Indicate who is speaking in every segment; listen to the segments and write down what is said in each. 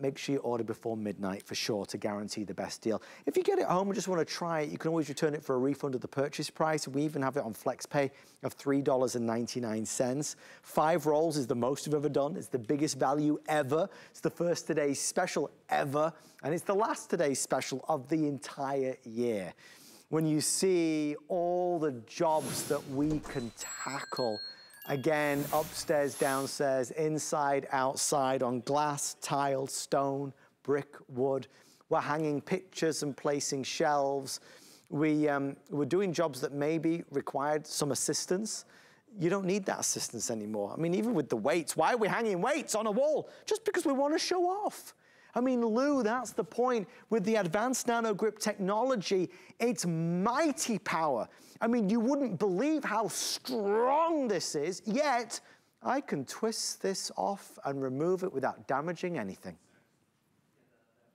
Speaker 1: Make sure you order before midnight for sure to guarantee the best deal. If you get it home and just want to try it, you can always return it for a refund of the purchase price. We even have it on FlexPay of $3.99. Five rolls is the most we've ever done. It's the biggest value ever. It's the first today's special ever. And it's the last today's special of the entire year. When you see all the jobs that we can tackle Again, upstairs, downstairs, inside, outside, on glass, tile, stone, brick, wood. We're hanging pictures and placing shelves. We, um, we're doing jobs that maybe required some assistance. You don't need that assistance anymore. I mean, even with the weights, why are we hanging weights on a wall? Just because we want to show off. I mean, Lou, that's the point. With the advanced nano grip technology, it's mighty power. I mean, you wouldn't believe how strong this is, yet I can twist this off and remove it without damaging anything.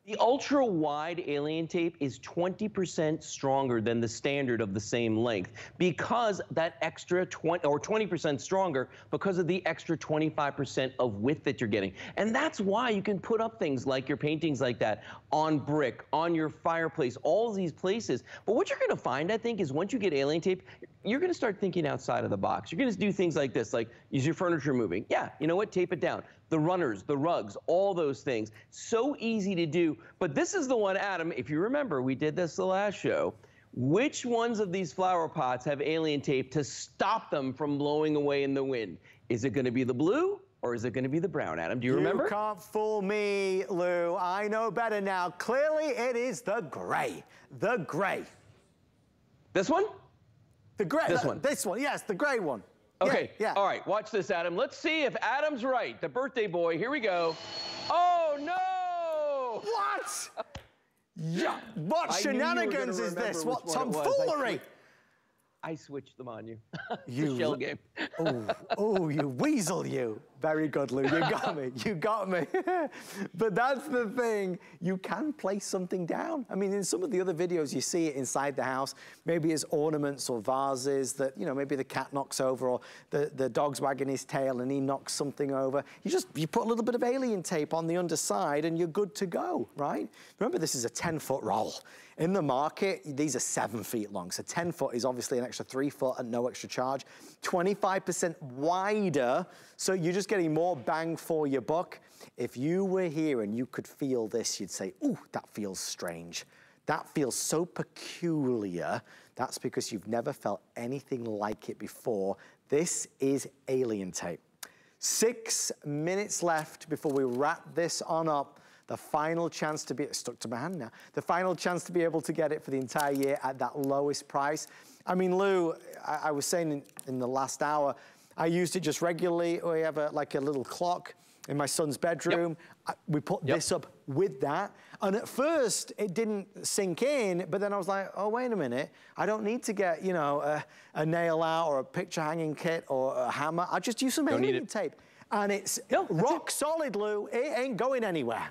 Speaker 2: The ultra wide alien tape is 20% stronger than the standard of the same length because that extra 20 or 20% stronger because of the extra 25% of width that you're getting. And that's why you can put up things like your paintings like that on brick, on your fireplace, all these places. But what you're going to find, I think, is once you get alien tape, you're going to start thinking outside of the box. You're going to do things like this, like use your furniture moving. Yeah, you know what? Tape it down the runners, the rugs, all those things. So easy to do. But this is the one, Adam, if you remember, we did this the last show. Which ones of these flower pots have alien tape to stop them from blowing away in the wind? Is it going to be the blue or is it going to be the brown, Adam? Do you, you remember?
Speaker 1: You can't fool me, Lou. I know better now. Clearly, it is the gray. The gray.
Speaker 2: This one?
Speaker 1: The gray.
Speaker 2: This one.
Speaker 1: This one, yes, the gray one.
Speaker 2: Okay.
Speaker 1: Yeah, yeah.
Speaker 2: All right. Watch this, Adam. Let's see if Adam's right. The birthday boy. Here we go. Oh no!
Speaker 1: What? yeah. What shenanigans is this? What tomfoolery?
Speaker 2: I switched them on you. you shell game.
Speaker 1: oh, oh, you weasel, you. Very good, Lou. You got me. You got me. but that's the thing. You can place something down. I mean, in some of the other videos, you see it inside the house. Maybe it's ornaments or vases that, you know, maybe the cat knocks over or the, the dog's wagging his tail and he knocks something over. You just, you put a little bit of alien tape on the underside and you're good to go, right? Remember, this is a 10-foot roll. In the market, these are seven feet long. So 10 foot is obviously an extra three foot and no extra charge. 25% wider, so you're just getting more bang for your buck. If you were here and you could feel this, you'd say, ooh, that feels strange. That feels so peculiar. That's because you've never felt anything like it before. This is alien tape. Six minutes left before we wrap this on up the final chance to be, stuck to my hand now, the final chance to be able to get it for the entire year at that lowest price. I mean, Lou, I, I was saying in, in, the last hour, I used it just regularly. We have a, like a little clock in my son's bedroom. Yep. we put yep. this up with that. And at first, it didn't sink in, but then I was like, oh, wait a minute. I don't need to get, you know, a, a nail out or a picture hanging kit or a hammer. I just use some alien tape. And it's rock it. solid, Lou. It ain't going anywhere.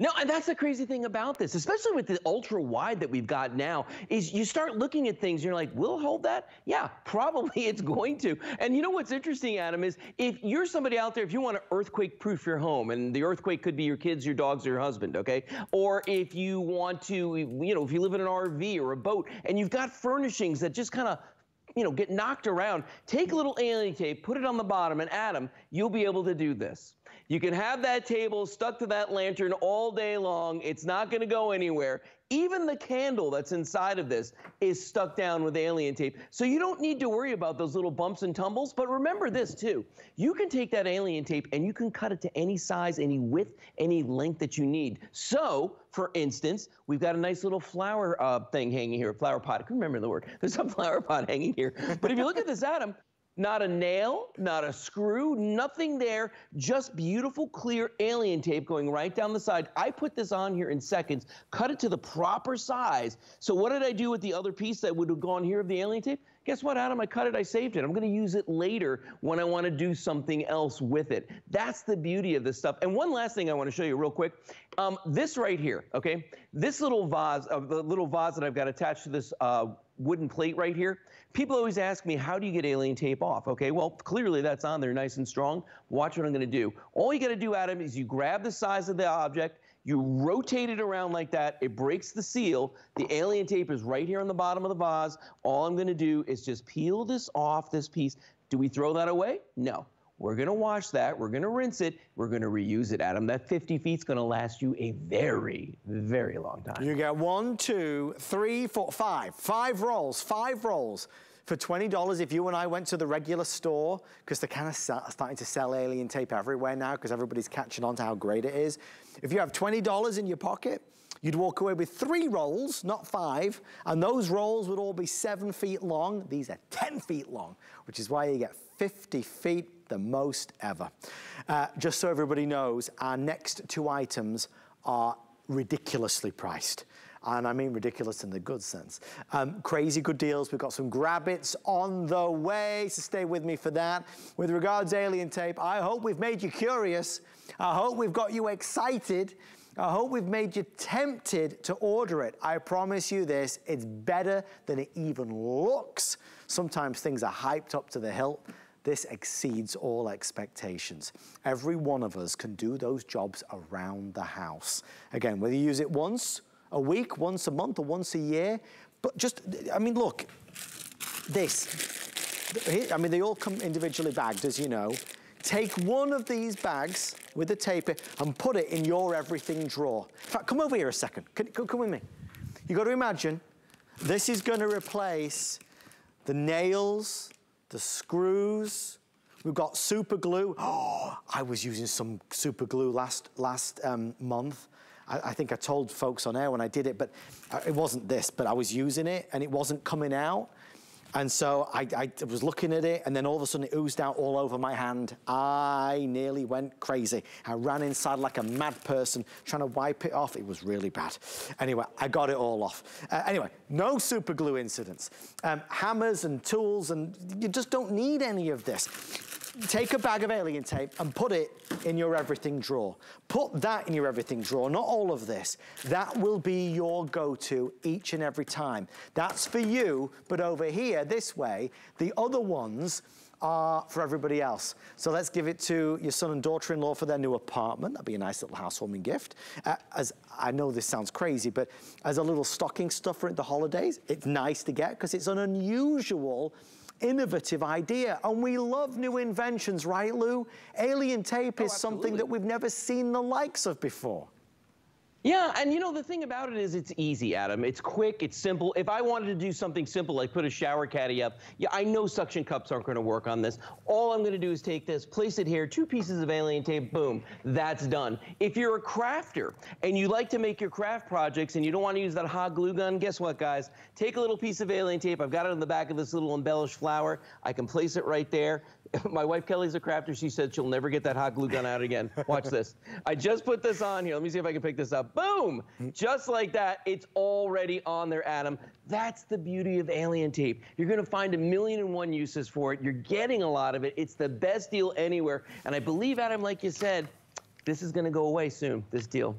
Speaker 2: No, and that's the crazy thing about this, especially with the ultra wide that we've got now, is you start looking at things, you're like, will hold that? Yeah, probably it's going to. And you know what's interesting, Adam, is if you're somebody out there, if you want to earthquake proof your home, and the earthquake could be your kids, your dogs, or your husband, okay? Or if you want to, you know, if you live in an RV or a boat, and you've got furnishings that just kind of you know, get knocked around, take a little alien tape, put it on the bottom, and Adam, you'll be able to do this. You can have that table stuck to that lantern all day long. It's not going to go anywhere. Even the candle that's inside of this is stuck down with alien tape. So you don't need to worry about those little bumps and tumbles. But remember this too. You can take that alien tape and you can cut it to any size, any width, any length that you need. So, for instance, we've got a nice little flower uh, thing hanging here, a flower pot. I can remember the word. There's a flower pot hanging here. But if you look at this, Adam, not a nail, not a screw, nothing there, just beautiful clear alien tape going right down the side. I put this on here in seconds, cut it to the proper size. So what did I do with the other piece that would have gone here of the alien tape? Guess what, Adam? I cut it, I saved it. I'm gonna use it later when I wanna do something else with it. That's the beauty of this stuff. And one last thing I wanna show you real quick. Um, this right here, okay? This little vase, of the little vase that I've got attached to this uh, wooden plate right here, people always ask me, how do you get alien tape off? Okay, well, clearly that's on there nice and strong. Watch what I'm gonna do. All you gotta do, Adam, is you grab the size of the object, you rotate it around like that, it breaks the seal. The alien tape is right here on the bottom of the vase. All I'm gonna do is just peel this off this piece. Do we throw that away? No. We're gonna wash that, we're gonna rinse it, we're gonna reuse it, Adam. That 50 feet's gonna last you a very, very long time.
Speaker 1: You get one, two, three, four, five. Five rolls, five rolls for $20 if you and I went to the regular store, because they're kind of starting to sell alien tape everywhere now because everybody's catching on to how great it is. If you have $20 in your pocket, you'd walk away with three rolls, not five, and those rolls would all be seven feet long. These are 10 feet long, which is why you get 50 feet, the most ever. Uh, just so everybody knows, our next two items are ridiculously priced and I mean ridiculous in the good sense. Um, crazy good deals. We've got some Grab-Its on the way, so stay with me for that. With regards to alien tape, I hope we've made you curious. I hope we've got you excited. I hope we've made you tempted to order it. I promise you this, it's better than it even looks. Sometimes things are hyped up to the hilt. This exceeds all expectations. Every one of us can do those jobs around the house. Again, whether you use it once a week, once a month, or once a year. But just, I mean, look, this. I mean, they all come individually bagged, as you know. Take one of these bags with the tape and put it in your everything drawer. In fact, come over here a second. Come, with me. You've got to imagine this is going to replace the nails, the screws. We've got super glue. Oh, I was using some super glue last, last um, month. I, I, think I told folks on air when I did it, but uh, it wasn't this, but I was using it and it wasn't coming out. And so I, I, was looking at it and then all of a sudden it oozed out all over my hand. I nearly went crazy. I ran inside like a mad person trying to wipe it off. It was really bad. Anyway, I got it all off. Uh, anyway, no super glue incidents. Um, hammers and tools and you just don't need any of this take a bag of alien tape and put it in your everything drawer. Put that in your everything drawer, not all of this. That will be your go-to each and every time. That's for you, but over here, this way, the other ones are for everybody else. So let's give it to your son and daughter-in-law for their new apartment. That'd be a nice little housewarming gift. Uh, as I know this sounds crazy, but as a little stocking stuffer at the holidays, it's nice to get because it's an unusual innovative idea. And we love new inventions, right, Lou? Alien tape oh, is something that we've never seen the likes of before.
Speaker 2: Yeah, and you know, the thing about it is it's easy, Adam. It's quick, it's simple. If I wanted to do something simple like put a shower caddy up, yeah, I know suction cups aren't gonna work on this. All I'm gonna do is take this, place it here, two pieces of alien tape, boom, that's done. If you're a crafter and you like to make your craft projects and you don't wanna use that hot glue gun, guess what, guys? Take a little piece of alien tape. I've got it on the back of this little embellished flower. I can place it right there. my wife Kelly's a crafter. She said she'll never get that hot glue gun out again. Watch this. I just put this on here. Let me see if I can pick this up. Boom! Just like that, it's already on there, Adam. That's the beauty of alien tape. You're gonna find a million and one uses for it. You're getting a lot of it. It's the best deal anywhere. And I believe, Adam, like you said, this is gonna go away soon, this deal.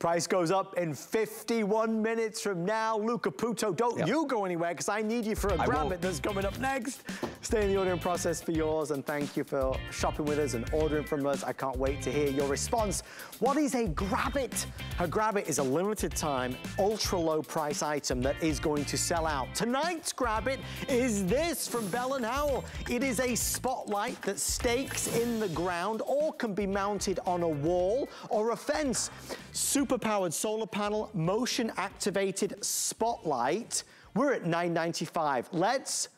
Speaker 1: Price goes up in 51 minutes from now. Lou Caputo, don't yep. you go anywhere because I need you for a Grab-It that's coming up next. Stay in the ordering process for yours and thank you for shopping with us and ordering from us. I can't wait to hear your response. What is a Grab-It? A Grab-It is a limited time, ultra low price item that is going to sell out. Tonight's Grab-It is this from Bell & Howell. It is a spotlight that stakes in the ground or can be mounted on a wall or a fence. Super super-powered solar panel, motion activated spotlight. We're at 9.95. Let's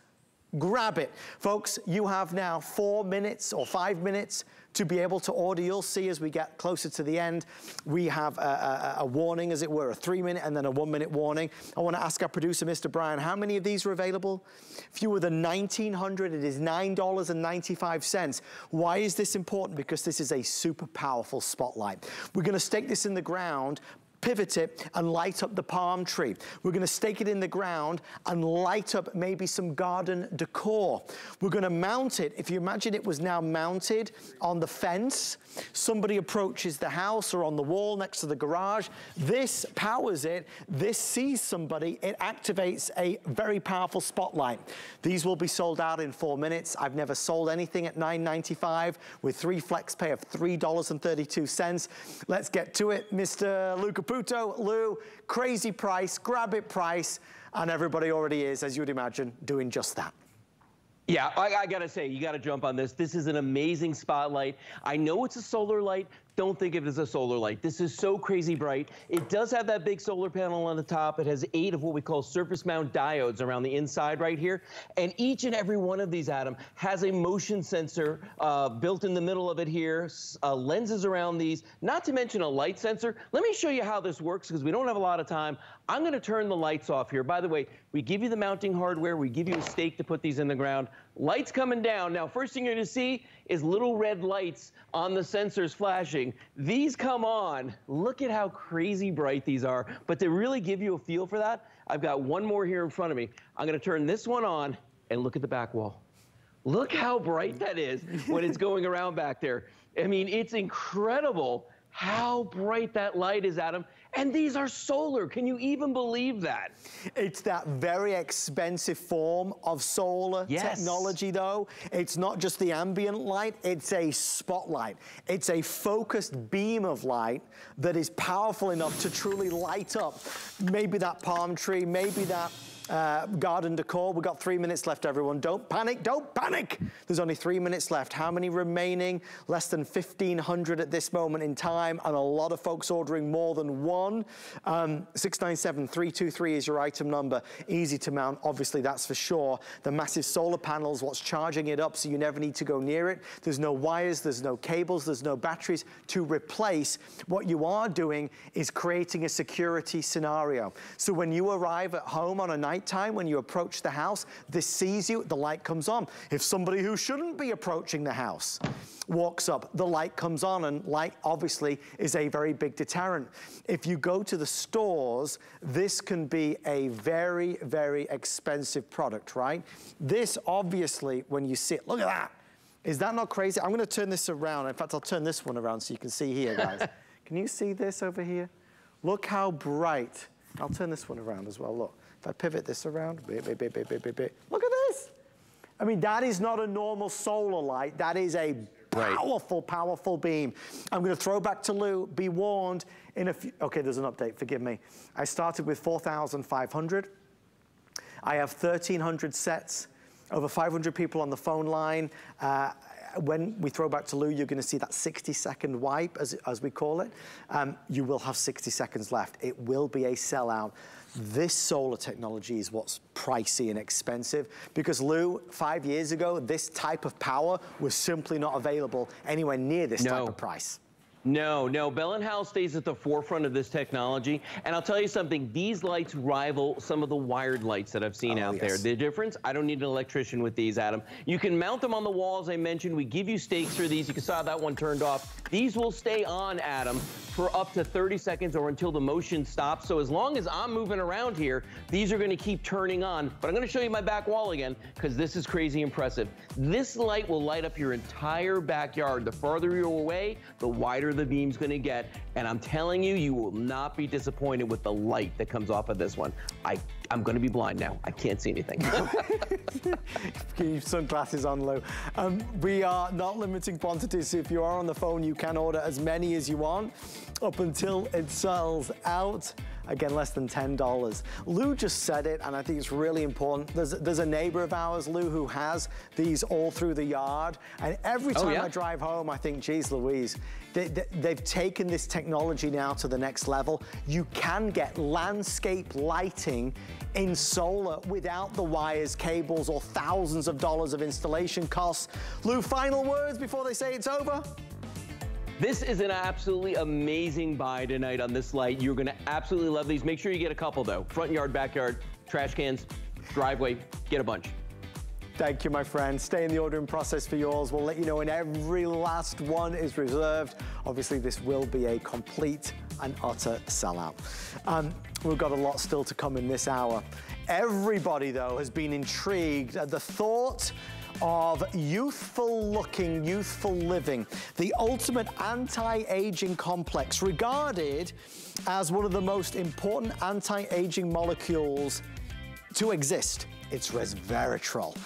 Speaker 1: grab it. Folks, you have now four minutes or five minutes to be able to order. You'll see as we get closer to the end, we have a, a, a warning, as it were, a three minute and then a one minute warning. I wanna ask our producer, Mr. Brian, how many of these are available? Fewer than 1,900, it is $9.95. Why is this important? Because this is a super powerful spotlight. We're gonna stake this in the ground pivot it and light up the palm tree. We're gonna stake it in the ground and light up maybe some garden decor. We're gonna mount it, if you imagine it was now mounted on the fence, somebody approaches the house or on the wall next to the garage, this powers it, this sees somebody, it activates a very powerful spotlight. These will be sold out in four minutes. I've never sold anything at $9.95 with three flex pay of $3.32. Let's get to it, Mr. Lou Caputo. Lou, crazy price, grab it price, and everybody already is, as you would imagine, doing just that.
Speaker 2: Yeah, I, I, gotta say, you gotta jump on this. This is an amazing spotlight. I know it's a solar light, don't think of it as a solar light. This is so crazy bright. It does have that big solar panel on the top. It has eight of what we call surface mount diodes around the inside right here. And each and every one of these, Adam, has a motion sensor uh, built in the middle of it here, uh, lenses around these, not to mention a light sensor. Let me show you how this works because we don't have a lot of time. I'm gonna turn the lights off here. By the way, we give you the mounting hardware. We give you a stake to put these in the ground. Lights coming down. Now, first thing you're gonna see is little red lights on the sensors flashing. These come on. Look at how crazy bright these are. But to really give you a feel for that, I've got one more here in front of me. I'm gonna turn this one on and look at the back wall. Look how bright that is when it's going around back there. I mean, it's incredible how bright that light is, Adam. And these are solar. Can you even believe that?
Speaker 1: It's that very expensive form of solar yes. technology, though. It's not just the ambient light, it's a spotlight. It's a focused beam of light that is powerful enough to truly light up maybe that palm tree, maybe that uh, garden decor. We've got three minutes left, everyone. Don't panic, don't panic. There's only three minutes left. How many remaining? Less than 1,500 at this moment in time, and a lot of folks ordering more than one. Um, 697323 is your item number. Easy to mount, obviously, that's for sure. The massive solar panels, what's charging it up so you never need to go near it. There's no wires, there's no cables, there's no batteries to replace. What you are doing is creating a security scenario. So when you arrive at home on a night nighttime when you approach the house, this sees you, the light comes on. If somebody who shouldn't be approaching the house walks up, the light comes on and light obviously is a very big deterrent. If you go to the stores, this can be a very, very expensive product, right? This obviously, when you see it, look at that. Is that not crazy? I'm gonna turn this around. In fact, I'll turn this one around so you can see here, guys. can you see this over here? Look how bright. I'll turn this one around as well, look. If I pivot this around. Look at this. I mean, that is not a normal solar light. That is a powerful, right. powerful beam. I'm gonna throw back to Lou, be warned in a few, okay, there's an update, forgive me. I started with 4,500. I have 1,300 sets, over 500 people on the phone line. Uh, when we throw back to Lou, you're gonna see that 60 second wipe, as, as we call it. Um, you will have 60 seconds left. It will be a sellout. This solar technology is what's pricey and expensive because Lou, five years ago, this type of power was simply not available anywhere near this no. type of price.
Speaker 2: No, no, Bell & Howell stays at the forefront of this technology. And I'll tell you something, these lights rival some of the wired lights that I've seen oh, out yes. there. The difference, I don't need an electrician with these, Adam. You can mount them on the walls, I mentioned. We give you stakes for these. You can saw that one turned off. These will stay on, Adam, for up to 30 seconds or until the motion stops. So as long as I'm moving around here, these are gonna keep turning on. But I'm gonna show you my back wall again, because this is crazy impressive. This light will light up your entire backyard. The farther you're away, the wider the beam's gonna get. And I'm telling you, you will not be disappointed with the light that comes off of this one. I, I'm gonna be blind now. I can't see anything.
Speaker 1: Keep sunglasses on, Lou. Um, we are not limiting quantities. So if you are on the phone, you can order as many as you want up until it sells out. Again, less than $10. Lou just said it, and I think it's really important. There's, there's a neighbor of ours, Lou, who has these all through the yard. And every oh, time oh, yeah? I drive home, I think, geez, Louise, they, they, they've taken this technology now to the next level. You can get landscape lighting in solar without the wires, cables, or thousands of dollars of installation costs. Lou, final words before they say it's over?
Speaker 2: This is an absolutely amazing buy tonight on this light. You're gonna absolutely love these. Make sure you get a couple though. Front yard, backyard, trash cans, driveway, get a bunch.
Speaker 1: Thank you, my friend. Stay in the ordering process for yours. We'll let you know when every last one is reserved. Obviously, this will be a complete and utter sellout. Um, we've got a lot still to come in this hour. Everybody, though, has been intrigued at the thought of youthful looking, youthful living, the ultimate anti-aging complex, regarded as one of the most important anti-aging molecules to exist. It's resveratrol.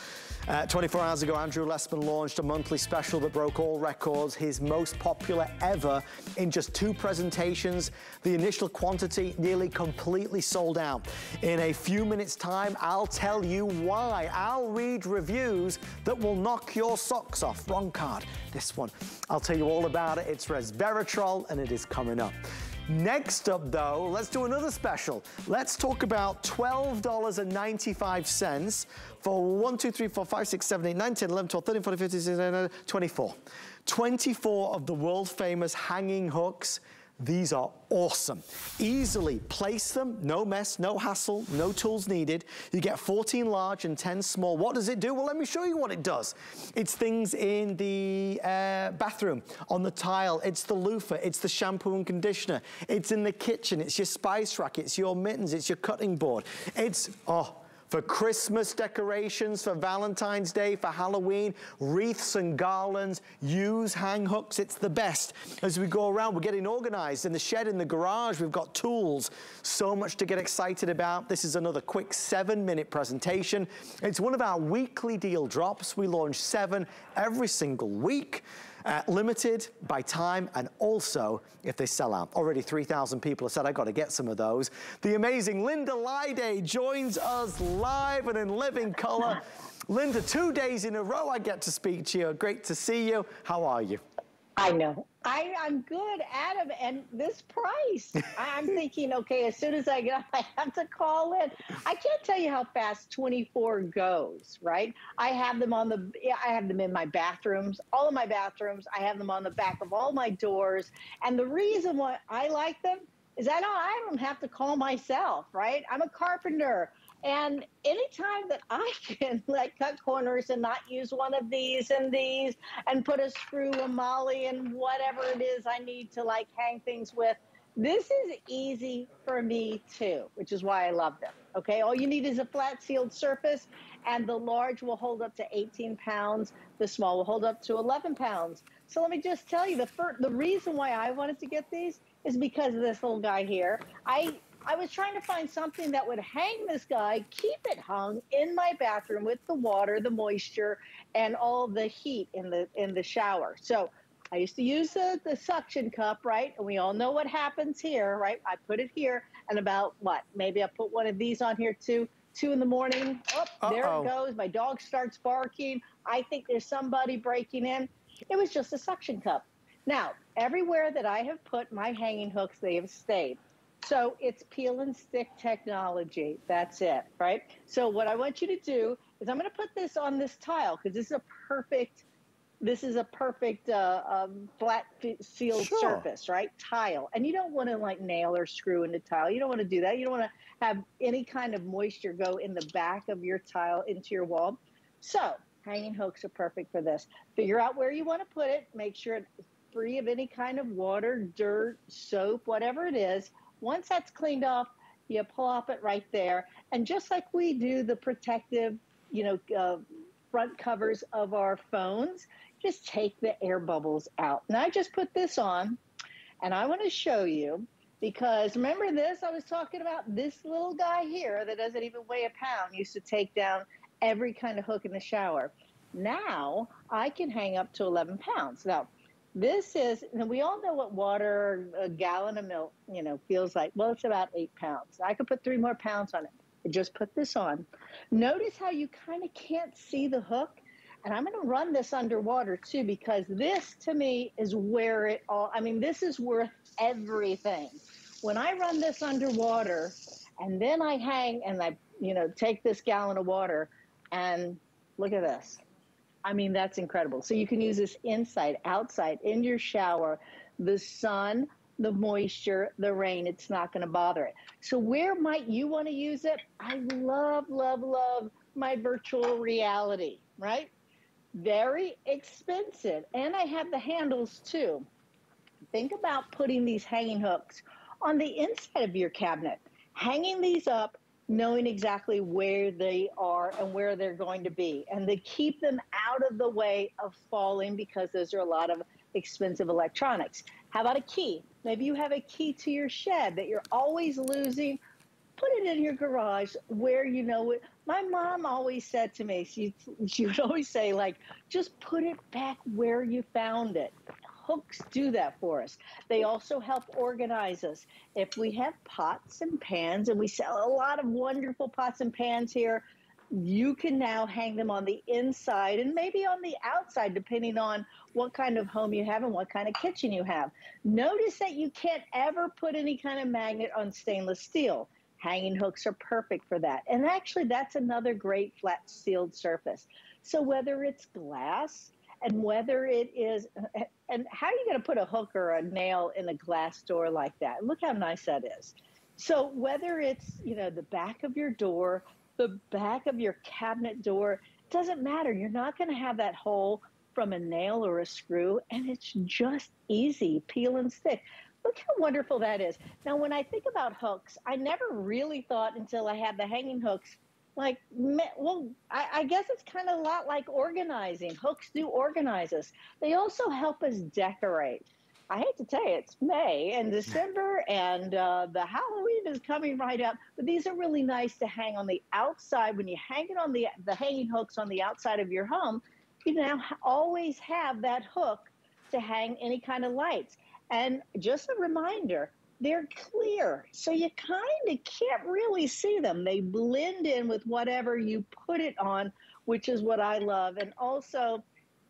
Speaker 1: Uh, 24 hours ago, Andrew Lessman launched a monthly special that broke all records, his most popular ever in just two presentations. The initial quantity nearly completely sold out. In a few minutes time, I'll tell you why. I'll read reviews that will knock your socks off. Wrong card, this one. I'll tell you all about it. It's resveratrol and it is coming up. Next up though, let's do another special. Let's talk about $12.95 for 1, 2, 3, 4, 5, 6, 7, 8, 9, 10, 11, 12, 13, 14, 15, 16, 17, 24. 24 of the world famous hanging hooks these are awesome. Easily place them, no mess, no hassle, no tools needed. You get 14 large and 10 small. What does it do? Well, let me show you what it does. It's things in the uh, bathroom, on the tile. It's the loofah, it's the shampoo and conditioner. It's in the kitchen, it's your spice rack, it's your mittens, it's your cutting board. It's, oh, for Christmas decorations, for Valentine's Day, for Halloween, wreaths and garlands, use hang hooks, it's the best. As we go around, we're getting organized in the shed, in the garage, we've got tools, so much to get excited about. This is another quick seven minute presentation. It's one of our weekly deal drops. We launch seven every single week. Uh, limited by time and also if they sell out. Already 3,000 people have said, I got to get some of those. The amazing Linda Lyday joins us live and in living color. Linda, two days in a row I get to speak to you. Great to see you. How are you?
Speaker 3: I know. I, I'm good, Adam, and this price. I'm thinking, okay, as soon as I get up, I have to call in. I can't tell you how fast 24 goes, right? I have them on the, I have them in my bathrooms, all of my bathrooms. I have them on the back of all my doors. And the reason why I like them is I don't, I don't have to call myself, right? I'm a carpenter. And anytime that I can like cut corners and not use one of these and these and put a screw, a molly, and whatever it is I need to like hang things with, this is easy for me too, which is why I love them. Okay, all you need is a flat sealed surface, and the large will hold up to 18 pounds. The small will hold up to 11 pounds. So let me just tell you the first, the reason why I wanted to get these is because of this little guy here. I I was trying to find something that would hang this guy, keep it hung in my bathroom with the water, the moisture, and all the heat in the in the shower. So I used to use the, the suction cup, right? And we all know what happens here, right? I put it here, and about what? Maybe I put one of these on here too. Two in the morning. Oh, there it goes. My dog starts barking. I think there's somebody breaking in. It was just a suction cup. Now, everywhere that I have put my hanging hooks, they have stayed. So it's peel and stick technology. That's it, right? So what I want you to do is I'm going to put this on this tile because this is a perfect, this is a perfect uh, um, flat sealed sure. surface, right? Tile. And you don't want to like nail or screw into tile. You don't want to do that. You don't want to have any kind of moisture go in the back of your tile into your wall. So hanging hooks are perfect for this. Figure out where you want to put it. Make sure it's free of any kind of water, dirt, soap, whatever it is once that's cleaned off, you plop it right there. And just like we do the protective, you know, uh, front covers of our phones, just take the air bubbles out. And I just put this on and I want to show you because remember this I was talking about this little guy here that doesn't even weigh a pound used to take down every kind of hook in the shower. Now I can hang up to 11 pounds. Now this is, and we all know what water, a gallon of milk, you know, feels like. Well, it's about eight pounds. I could put three more pounds on it. I just put this on. Notice how you kind of can't see the hook. And I'm going to run this underwater too, because this to me is where it all, I mean, this is worth everything. When I run this underwater and then I hang and I, you know, take this gallon of water and look at this. I mean, that's incredible. So you can use this inside, outside, in your shower, the sun, the moisture, the rain, it's not going to bother it. So where might you want to use it? I love, love, love my virtual reality, right? Very expensive. And I have the handles too. Think about putting these hanging hooks on the inside of your cabinet. Hanging these up, knowing exactly where they are and where they're going to be, and to keep them out of the way of falling because those are a lot of expensive electronics. How about a key? Maybe you have a key to your shed that you're always losing. Put it in your garage where you know it. My mom always said to me, she, she would always say, like, just put it back where you found it hooks do that for us. They also help organize us. If we have pots and pans, and we sell a lot of wonderful pots and pans here, you can now hang them on the inside and maybe on the outside, depending on what kind of home you have and what kind of kitchen you have. Notice that you can't ever put any kind of magnet on stainless steel. Hanging hooks are perfect for that. And actually, that's another great flat sealed surface. So whether it's glass, and whether it is and how are you going to put a hook or a nail in a glass door like that? Look how nice that is. So whether it's you know the back of your door the back of your cabinet door doesn't matter. You're not going to have that hole from a nail or a screw and it's just easy peel and stick. Look how wonderful that is. Now when i think about hooks i never really thought until i had the hanging hooks like well I, I, guess it's kind of a lot like organizing. Hooks do organize us. They also help us decorate. I hate to tell you it's may and december and uh, the halloween is coming right up but these are really nice to hang on the outside. When you hang it on the the hanging hooks on the outside of your home you now always have that hook to hang any kind of lights. And just a reminder they're clear. So you kind of can't really see them. They blend in with whatever you put it on, which is what I love. And also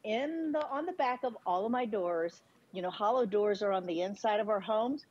Speaker 3: in the on the back of all of my doors, you know, hollow doors are on the inside of our homes.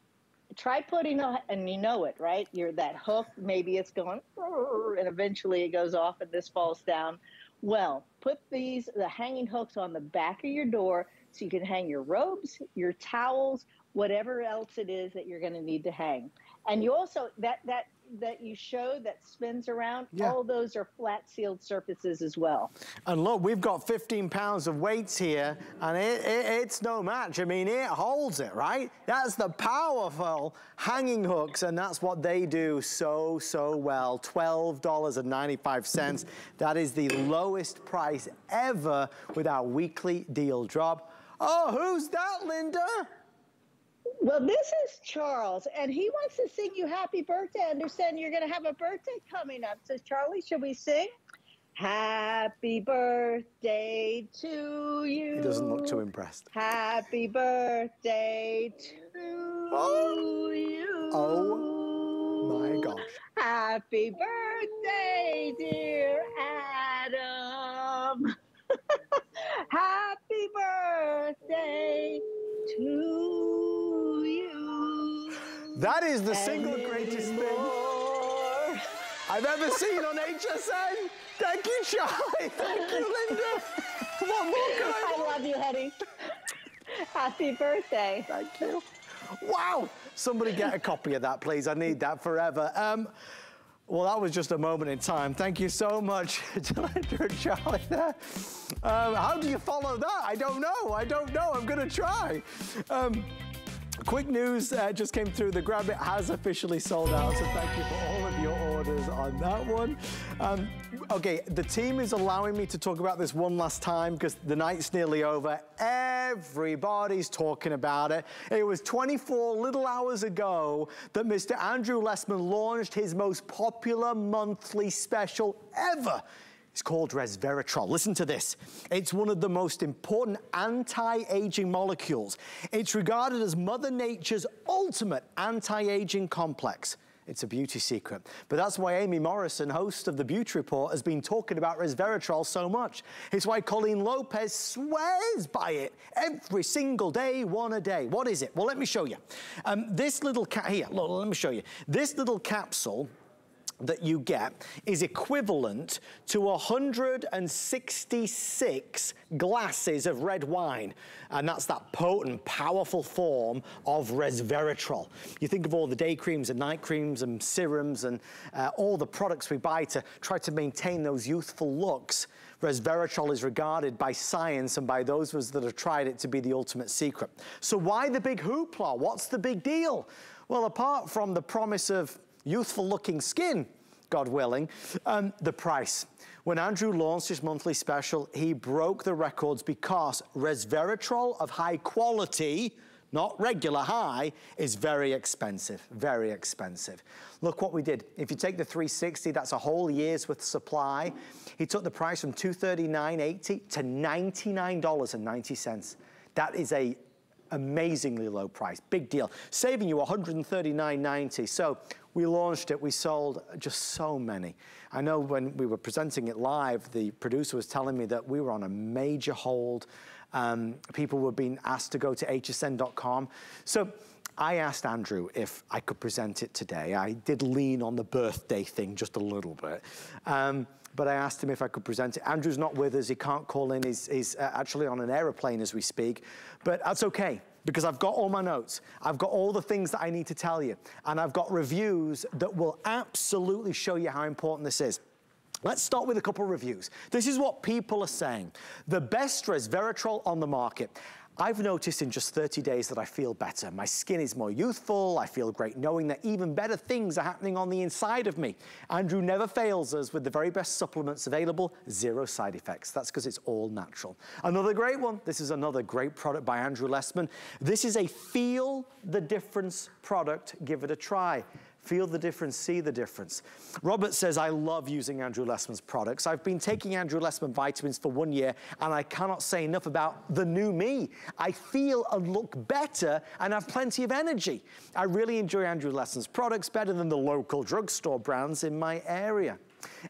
Speaker 3: Try putting a, and you know it, right? You're that hook, maybe it's going and eventually it goes off and this falls down. Well, put these the hanging hooks on the back of your door so you can hang your robes, your towels, whatever else it is that you're going to need to hang. And you also that that that you show that spins around, yeah. all those are flat sealed surfaces as well.
Speaker 1: And look, we've got 15 pounds of weights here and it, it, it's no match. I mean, it holds it, right? That's the powerful hanging hooks and that's what they do so, so well. $12.95. that is the lowest price ever with our weekly deal drop. Oh, who's that, Linda?
Speaker 3: Well, this is Charles, and he wants to sing you happy birthday. I understand you're going to have a birthday coming up. So, Charlie, should we sing? Happy birthday to you.
Speaker 1: He doesn't look too impressed.
Speaker 3: Happy birthday to oh. you.
Speaker 1: Oh my gosh.
Speaker 3: Happy birthday, dear Adam. Happy birthday to
Speaker 1: that is the single greatest thing I've ever seen on HSN. Thank you, Charlie. Thank you, Linda. What more can I
Speaker 3: I love you, Hetty. Happy birthday.
Speaker 1: Thank you. Wow. Somebody get a copy of that, please. I need that forever. Um, well, that was just a moment in time. Thank you so much to Linda and Charlie there. Um, how do you follow that? I don't know. I don't know. I'm going to try. Um, Quick news uh, just came through. The Grab It has officially sold out, so thank you for all of your orders on that one. Um, okay, the team is allowing me to talk about this one last time because the night's nearly over. Everybody's talking about it. It was 24 little hours ago that Mr. Andrew Lessman launched his most popular monthly special ever. It's called resveratrol. Listen to this. It's one of the most important anti-aging molecules. It's regarded as Mother Nature's ultimate anti-aging complex. It's a beauty secret. But that's why Amy Morrison, host of The Beauty Report, has been talking about resveratrol so much. It's why Colleen Lopez swears by it every single day, one a day. What is it? Well, let me show you. Um, this little cat, here, look, let me show you. This little capsule that you get is equivalent to 166 glasses of red wine. And that's that potent, powerful form of resveratrol. You think of all the day creams and night creams and serums and uh, all the products we buy to try to maintain those youthful looks. Resveratrol is regarded by science and by those of us that have tried it to be the ultimate secret. So why the big hoopla? What's the big deal? Well, apart from the promise of youthful looking skin, God willing, um, the price. When Andrew launched his monthly special, he broke the records because resveratrol of high quality, not regular high, is very expensive, very expensive. Look what we did. If you take the 360, that's a whole year's worth of supply. He took the price from $239.80 to $99.90. That is a amazingly low price, big deal, saving you $139.90. So we launched it, we sold just so many. I know when we were presenting it live, the producer was telling me that we were on a major hold. Um, people were being asked to go to hsn.com. So I asked Andrew if I could present it today. I did lean on the birthday thing just a little bit. Um, but I asked him if I could present it. Andrew's not with us, he can't call in, he's, he's uh, actually on an aeroplane as we speak, but that's okay because I've got all my notes. I've got all the things that I need to tell you, and I've got reviews that will absolutely show you how important this is. Let's start with a couple of reviews. This is what people are saying. The best resveratrol on the market. I've noticed in just 30 days that I feel better. My skin is more youthful. I feel great knowing that even better things are happening on the inside of me. Andrew never fails us with the very best supplements available, zero side effects. That's because it's all natural. Another great one. This is another great product by Andrew Lessman. This is a feel the difference product. Give it a try. Feel the difference, see the difference. Robert says, I love using Andrew Lessman's products. I've been taking Andrew Lessman vitamins for one year and I cannot say enough about the new me. I feel and look better and have plenty of energy. I really enjoy Andrew Lessman's products better than the local drugstore brands in my area.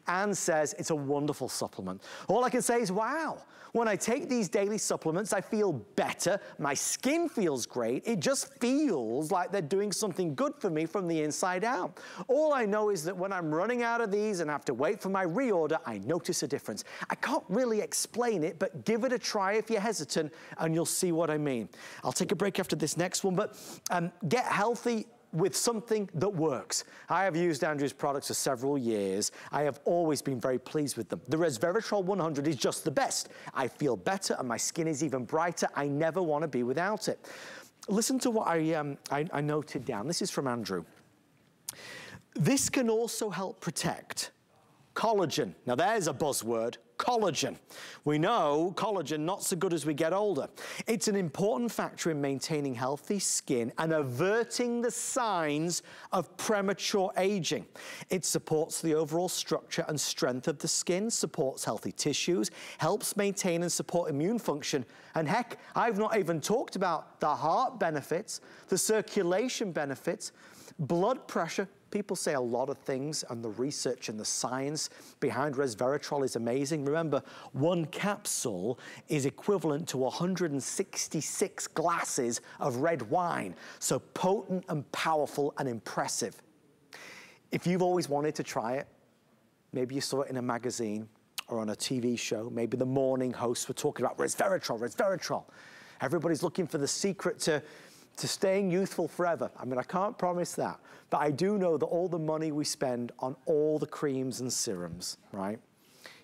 Speaker 1: Anne says it's a wonderful supplement. All I can say is, wow. When I take these daily supplements, I feel better. My skin feels great. It just feels like they're doing something good for me from the inside out. All I know is that when I'm running out of these and have to wait for my reorder, I notice a difference. I can't really explain it, but give it a try if you're hesitant and you'll see what I mean. I'll take a break after this next one, but um, get healthy with something that works. I have used Andrew's products for several years. I have always been very pleased with them. The Resveratrol 100 is just the best. I feel better and my skin is even brighter. I never want to be without it. Listen to what I, um, I, I noted down. This is from Andrew. This can also help protect collagen. Now there's a buzzword, collagen. We know collagen not so good as we get older. It's an important factor in maintaining healthy skin and averting the signs of premature aging. It supports the overall structure and strength of the skin, supports healthy tissues, helps maintain and support immune function. And heck, I've not even talked about the heart benefits, the circulation benefits, blood pressure, People say a lot of things and the research and the science behind resveratrol is amazing. Remember, one capsule is equivalent to 166 glasses of red wine. So potent and powerful and impressive. If you've always wanted to try it, maybe you saw it in a magazine or on a TV show, maybe the morning hosts were talking about resveratrol, resveratrol. Everybody's looking for the secret to to staying youthful forever. I mean, I can't promise that, but I do know that all the money we spend on all the creams and serums, right?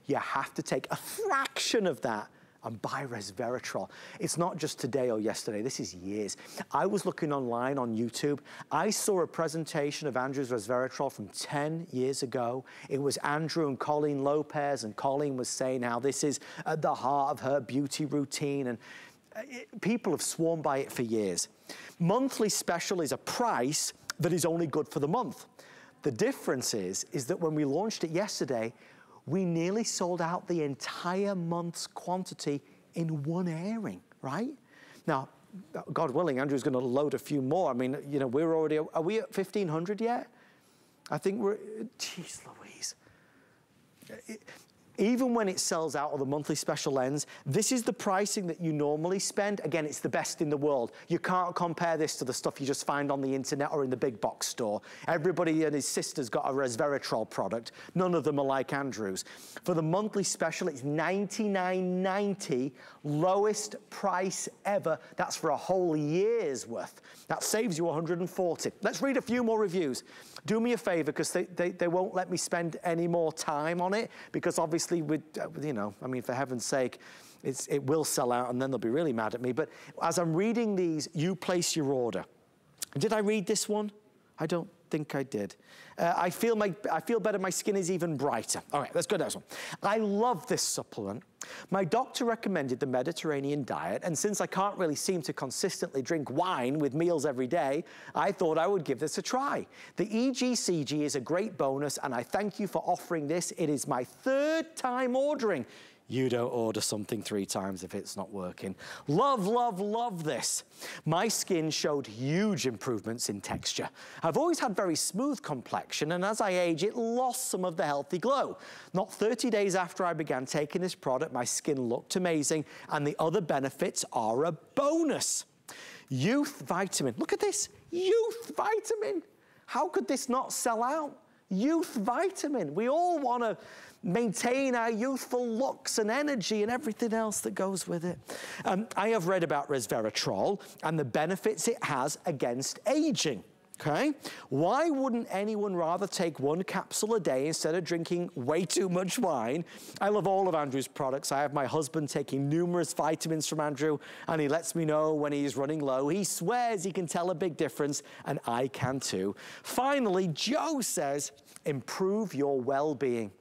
Speaker 1: You have to take a fraction of that and buy resveratrol. It's not just today or yesterday, this is years. I was looking online on YouTube. I saw a presentation of Andrew's resveratrol from 10 years ago. It was Andrew and Colleen Lopez, and Colleen was saying how this is at the heart of her beauty routine. And Uh, people have sworn by it for years. Monthly special is a price that is only good for the month. The difference is, is that when we launched it yesterday, we nearly sold out the entire month's quantity in one airing, right? Now, God willing, Andrew's gonna load a few more. I mean, you know, we're already, are we at 1,500 yet? I think we're, geez Louise. Uh, it, even when it sells out of the monthly special lens, this is the pricing that you normally spend. Again, it's the best in the world. You can't compare this to the stuff you just find on the internet or in the big box store. Everybody and his sister's got a resveratrol product. None of them are like Andrew's. For the monthly special, it's $99.90, lowest price ever. That's for a whole year's worth. That saves you 140. Let's read a few more reviews. Do me a favor, because they, they, they won't let me spend any more time on it, because obviously, with, uh, you know, I mean, for heaven's sake, it will sell out and then they'll be really mad at me. But as I'm reading these, you place your order. Did I read this one? I don't think I did. Uh, I feel my, I feel better, my skin is even brighter. All right, let's go to this one. I love this supplement. My doctor recommended the Mediterranean diet, and since I can't really seem to consistently drink wine with meals every day, I thought I would give this a try. The EGCG is a great bonus, and I thank you for offering this. It is my third time ordering. You don't order something three times if it's not working. Love, love, love this. My skin showed huge improvements in texture. I've always had very smooth complexion and as I age, it lost some of the healthy glow. Not 30 days after I began taking this product, my skin looked amazing and the other benefits are a bonus. Youth vitamin, look at this, youth vitamin. How could this not sell out? Youth vitamin, we all wanna maintain our youthful looks and energy and everything else that goes with it. Um, I have read about resveratrol and the benefits it has against aging. Okay, why wouldn't anyone rather take one capsule a day instead of drinking way too much wine? I love all of Andrew's products. I have my husband taking numerous vitamins from Andrew and he lets me know when he's running low. He swears he can tell a big difference and I can too. Finally, Joe says, improve your well-being.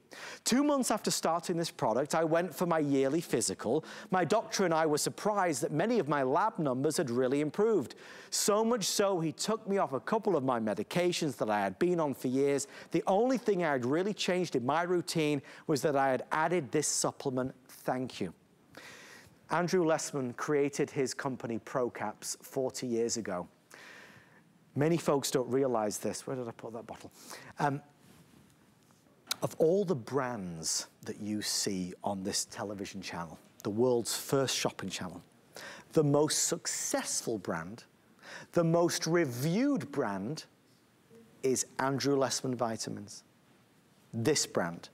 Speaker 1: Two months after starting this product, I went for my yearly physical. My doctor and I were surprised that many of my lab numbers had really improved. So much so, he took me off a couple of my medications that I had been on for years. The only thing I had really changed in my routine was that I had added this supplement, thank you. Andrew Lessman created his company ProCaps 40 years ago. Many folks don't realize this. Where did I put that bottle? Um, of all the brands that you see on this television channel, the world's first shopping channel, the most successful brand, the most reviewed brand is Andrew Lessman Vitamins. This brand.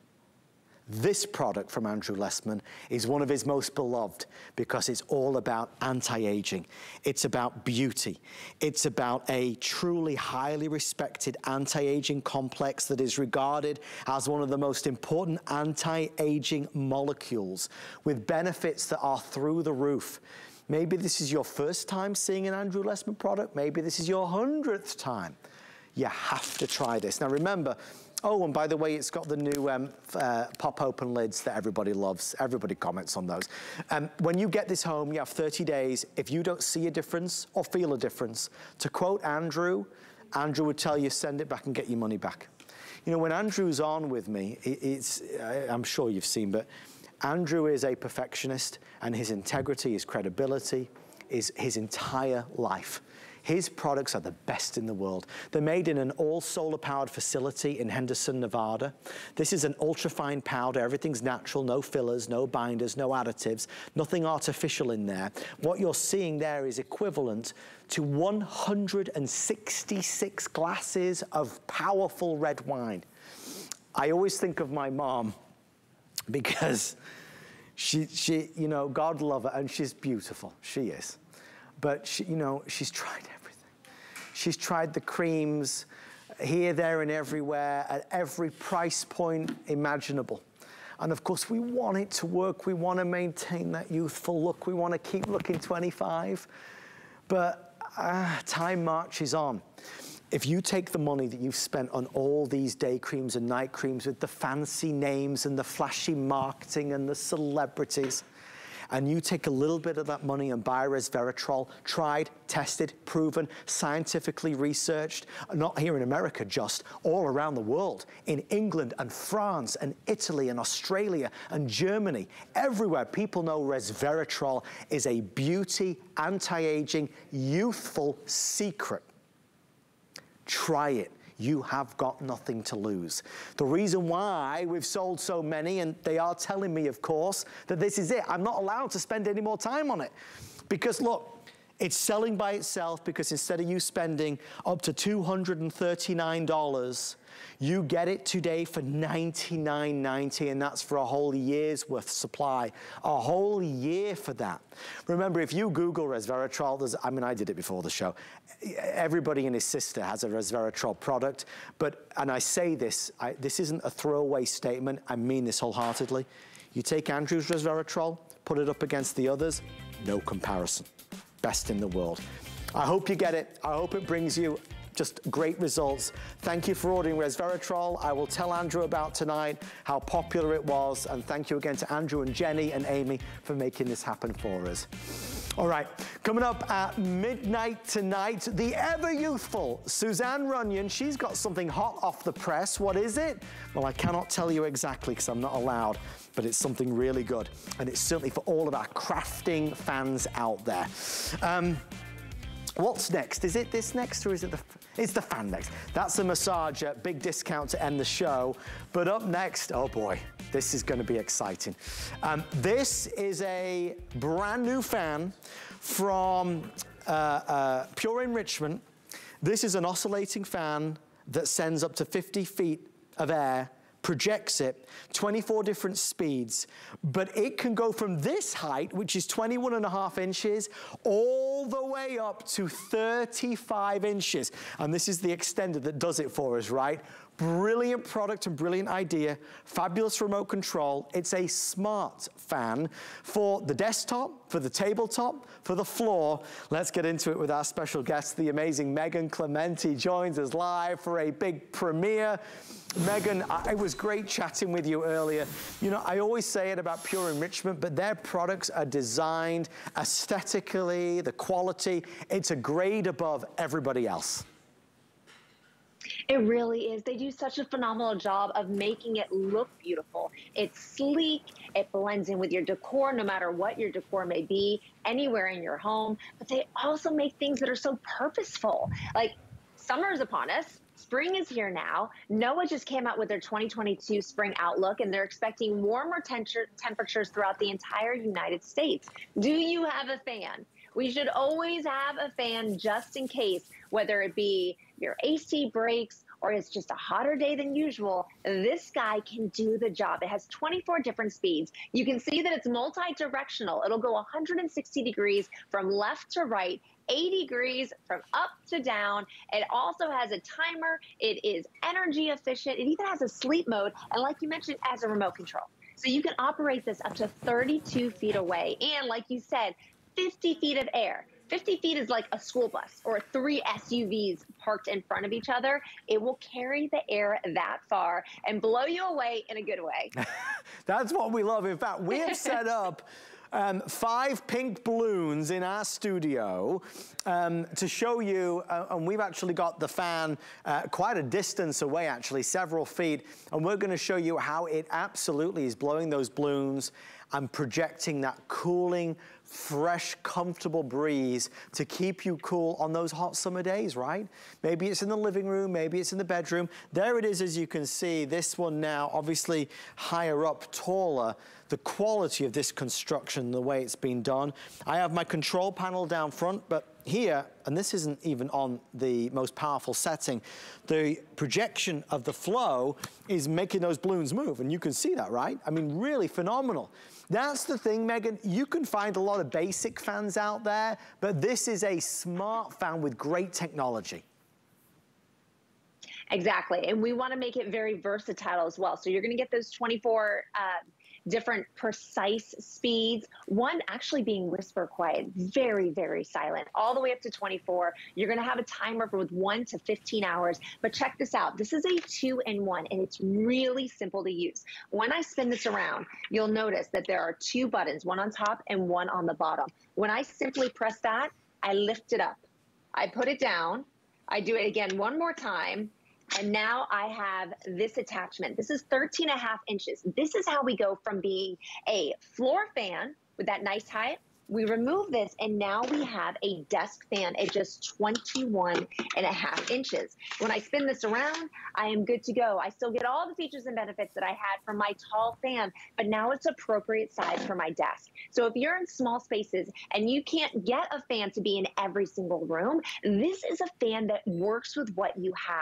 Speaker 1: This product from Andrew Lessman is one of his most beloved because it's all about anti-aging. It's about beauty. It's about a truly highly respected anti-aging complex that is regarded as one of the most important anti-aging molecules with benefits that are through the roof. Maybe this is your first time seeing an Andrew Lessman product. Maybe this is your hundredth time. You have to try this. Now remember, Oh, and by the way, it's got the new um, uh, pop open lids that everybody loves. Everybody comments on those. Um, when you get this home, you have 30 days. If you don't see a difference or feel a difference, to quote Andrew, Andrew would tell you, send it back and get your money back. You know, when Andrew's on with me, it, it's, I'm sure you've seen, but Andrew is a perfectionist and his integrity, his credibility, is his entire life his products are the best in the world. They're made in an all solar powered facility in Henderson, Nevada. This is an ultra fine powder. Everything's natural, no fillers, no binders, no additives, nothing artificial in there. What you're seeing there is equivalent to 166 glasses of powerful red wine. I always think of my mom because she, she, you know, God love her, and she's beautiful. She is. But, she, you know, she's tried She's tried the creams here, there, and everywhere at every price point imaginable. And of course, we want it to work. We want to maintain that youthful look. We want to keep looking 25. But uh, time marches on. If you take the money that you've spent on all these day creams and night creams with the fancy names and the flashy marketing and the celebrities, and you take a little bit of that money and buy resveratrol, tried, tested, proven, scientifically researched, not here in America just, all around the world, in England and France and Italy and Australia and Germany, everywhere people know resveratrol is a beauty, anti-aging, youthful secret. Try it you have got nothing to lose. The reason why we've sold so many, and they are telling me, of course, that this is it. I'm not allowed to spend any more time on it. Because look, it's selling by itself because instead of you spending up to $239, you get it today for $99.90 and that's for a whole year's worth supply. A whole year for that. Remember, if you Google resveratrol, there's, I mean, I did it before the show. Everybody and his sister has a resveratrol product, but, and I say this, I, this isn't a throwaway statement, I mean this wholeheartedly. You take Andrew's resveratrol, put it up against the others, no comparison. Best in the world. I hope you get it. I hope it brings you just great results. Thank you for ordering resveratrol. I will tell Andrew about tonight, how popular it was, and thank you again to Andrew and Jenny and Amy for making this happen for us. All right, coming up at midnight tonight, the ever youthful Suzanne Runyan. She's got something hot off the press. What is it? Well, I cannot tell you exactly because I'm not allowed, but it's something really good. And it's certainly for all of our crafting fans out there. Um, What's next? Is it this next or is it the, it's the fan next. That's the massager, big discount to end the show. But up next, oh boy, this is gonna be exciting. Um, this is a brand new fan from uh, uh, Pure Enrichment. This is an oscillating fan that sends up to 50 feet of air projects it 24 different speeds, but it can go from this height, which is 21 and a half inches, all the way up to 35 inches. And this is the extender that does it for us, right? Brilliant product and brilliant idea. Fabulous remote control. It's a smart fan for the desktop, for the tabletop, for the floor. Let's get into it with our special guest. The amazing Megan Clementi joins us live for a big premiere. Megan, it was great chatting with you earlier. You know, I always say it about Pure Enrichment, but their products are designed aesthetically, the quality, it's a grade above everybody else.
Speaker 4: It really is. They do such a phenomenal job of making it look beautiful. It's sleek. It blends in with your decor, no matter what your decor may be, anywhere in your home. But they also make things that are so purposeful. Like summer is upon us. Spring is here now. NOAA just came out with their 2022 spring outlook, and they're expecting warmer temperatures throughout the entire United States. Do you have a fan? We should always have a fan just in case, whether it be your AC breaks or it's just a hotter day than usual, this guy can do the job. It has 24 different speeds. You can see that it's multi-directional. It'll go 160 degrees from left to right, 80 degrees from up to down. It also has a timer. It is energy efficient. It even has a sleep mode. And like you mentioned, as a remote control. So you can operate this up to 32 feet away. And like you said, 50 feet of air. 50 feet is like a school bus or three SUVs parked in front of each other. It will carry the air that far and blow you away in a good way.
Speaker 1: That's what we love. In fact, we have set up um, five pink balloons in our studio um, to show you, uh, and we've actually got the fan uh, quite a distance away, actually, several feet, and we're gonna show you how it absolutely is blowing those balloons and projecting that cooling, fresh, comfortable breeze to keep you cool on those hot summer days, right? Maybe it's in the living room, maybe it's in the bedroom. There it is, as you can see. This one now, obviously higher up, taller. The quality of this construction, the way it's been done. I have my control panel down front, but here, and this isn't even on the most powerful setting, the projection of the flow is making those balloons move, and you can see that, right? I mean, really phenomenal. That's the thing, Megan. You can find a lot of basic fans out there, but this is a smart fan with great technology.
Speaker 4: Exactly. And we want to make it very versatile as well. So you're going to get those 24 uh, different precise speeds. One actually being whisper quiet, very, very silent, all the way up to 24. You're going to have a timer with one to 15 hours. But check this out. This is a two in one, and it's really simple to use. When I spin this around, you'll notice that there are two buttons, one on top and one on the bottom. When I simply press that, I lift it up. I put it down. I do it again one more time and now I have this attachment. This is 13 and a half inches. This is how we go from being a floor fan with that nice height we remove this and now we have a desk fan at just 21 and a half inches. When I spin this around, I am good to go. I still get all the features and benefits that I had from my tall fan, but now it's appropriate size for my desk. So if you're in small spaces and you can't get a fan to be in every single room, this is a fan that works with what you have.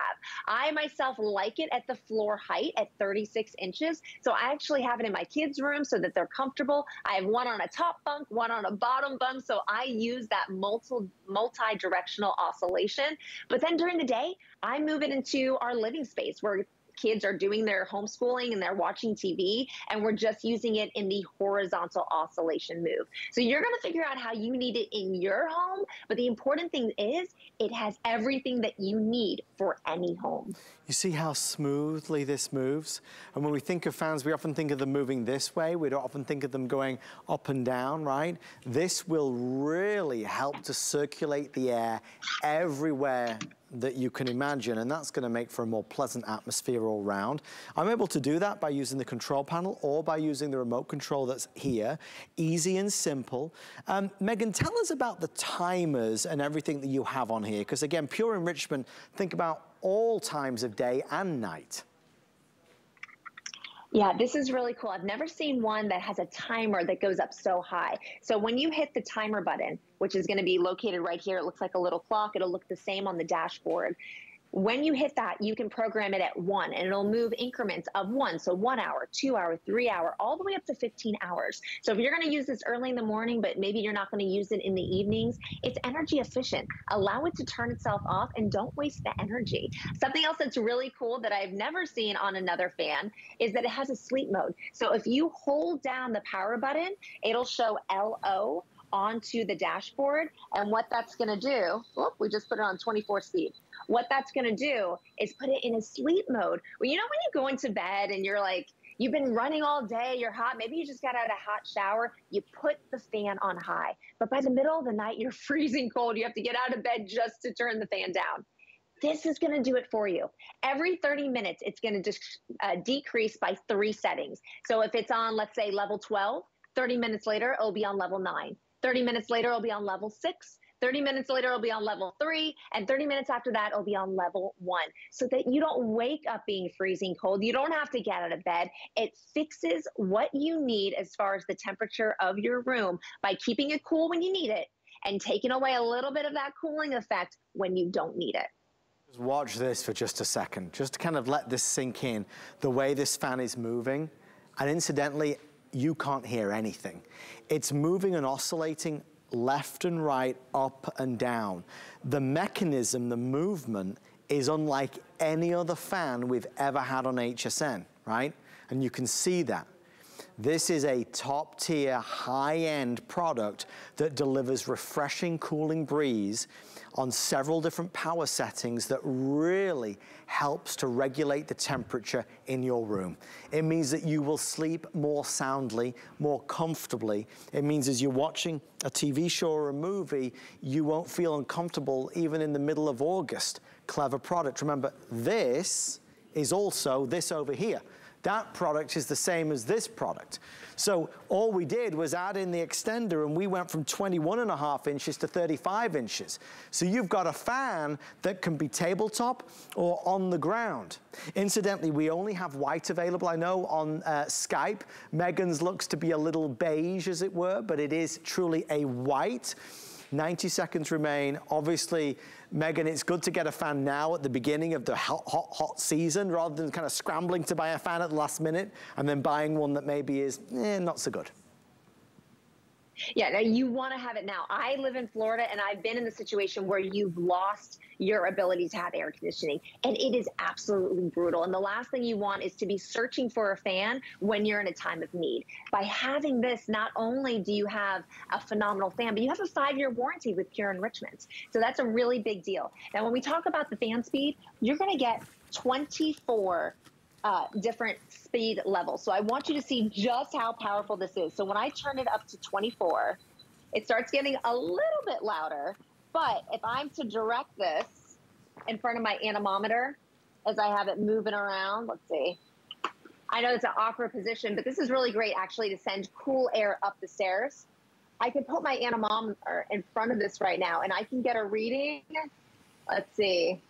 Speaker 4: I myself like it at the floor height at 36 inches. So I actually have it in my kids' room so that they're comfortable. I have one on a top bunk, one on a bottom bung. So I use that multi, multi-directional oscillation. But then during the day, I move it into our living space where kids are doing their homeschooling and they're watching TV and we're just using it in the horizontal oscillation move. So you're going to figure out how you need it in your home, but the important thing is it has everything that you need for any home.
Speaker 1: You see how smoothly this moves? And when we think of fans, we often think of them moving this way. We don't often think of them going up and down, right? This will really help to circulate the air everywhere that you can imagine, and that's gonna make for a more pleasant atmosphere all round. I'm able to do that by using the control panel or by using the remote control that's here. Easy and simple. Um, Megan, tell us about the timers and everything that you have on here, because again, Pure Enrichment, think about all times of day and night.
Speaker 4: Yeah, this is really cool. I've never seen one that has a timer that goes up so high. So when you hit the timer button, which is going to be located right here, it looks like a little clock. It'll look the same on the dashboard. When you hit that, you can program it at one and it'll move increments of one. So one hour, two hour, three hour, all the way up to 15 hours. So if you're going to use this early in the morning, but maybe you're not going to use it in the evenings, it's energy efficient. Allow it to turn itself off and don't waste the energy. Something else that's really cool that I've never seen on another fan is that it has a sleep mode. So if you hold down the power button, it'll show LO onto the dashboard. And what that's going to do, whoop, we just put it on 24 speed. What that's going to do is put it in a sleep mode. Well, you know, when you go into bed and you're like, you've been running all day, you're hot, maybe you just got out of a hot shower, you put the fan on high. But by the middle of the night, you're freezing cold. You have to get out of bed just to turn the fan down. This is going to do it for you. Every 30 minutes, it's going to just uh, decrease by three settings. So if it's on, let's say, level 12, 30 minutes later, it'll be on level 9. 30 minutes later, it'll be on level 6. 30 minutes later, it'll be on level three. And 30 minutes after that, it'll be on level one. So that you don't wake up being freezing cold. You don't have to get out of bed. It fixes what you need as far as the temperature of your room by keeping it cool when you need it and taking away a little bit of that cooling effect when you don't need it.
Speaker 1: Just watch this for just a second, just to kind of let this sink in, the way this fan is moving. And incidentally, you can't hear anything. It's moving and oscillating left and right, up and down. The mechanism, the movement, is unlike any other fan we've ever had on HSN, right? And you can see that. This is a top tier, high end product that delivers refreshing cooling breeze on several different power settings that really helps to regulate the temperature in your room. It means that you will sleep more soundly, more comfortably. It means as you're watching a TV show or a movie, you won't feel uncomfortable even in the middle of August. Clever product. Remember, this is also this over here. That product is the same as this product. So all we did was add in the extender and we went from 21 and a half inches to 35 inches. So you've got a fan that can be tabletop or on the ground. Incidentally, we only have white available. I know on uh, Skype, Megan's looks to be a little beige as it were, but it is truly a white. 90 seconds remain. Obviously, Megan, it's good to get a fan now at the beginning of the hot, hot, hot season rather than kind of scrambling to buy a fan at the last minute and then buying one that maybe is eh, not so good.
Speaker 4: Yeah, now you want to have it now. I live in Florida and I've been in the situation where you've lost your ability to have air conditioning and it is absolutely brutal. And the last thing you want is to be searching for a fan when you're in a time of need. By having this, not only do you have a phenomenal fan, but you have a five year warranty with Pure Enrichment. So that's a really big deal. Now, when we talk about the fan speed, you're going to get 24 uh, different speed levels. So I want you to see just how powerful this is. So when I turn it up to 24, it starts getting a little bit louder. But if I'm to direct this in front of my anemometer as I have it moving around, let's see. I know it's an awkward position, but this is really great actually to send cool air up the stairs. I can put my anemometer in front of this right now and I can get a reading. Let's see.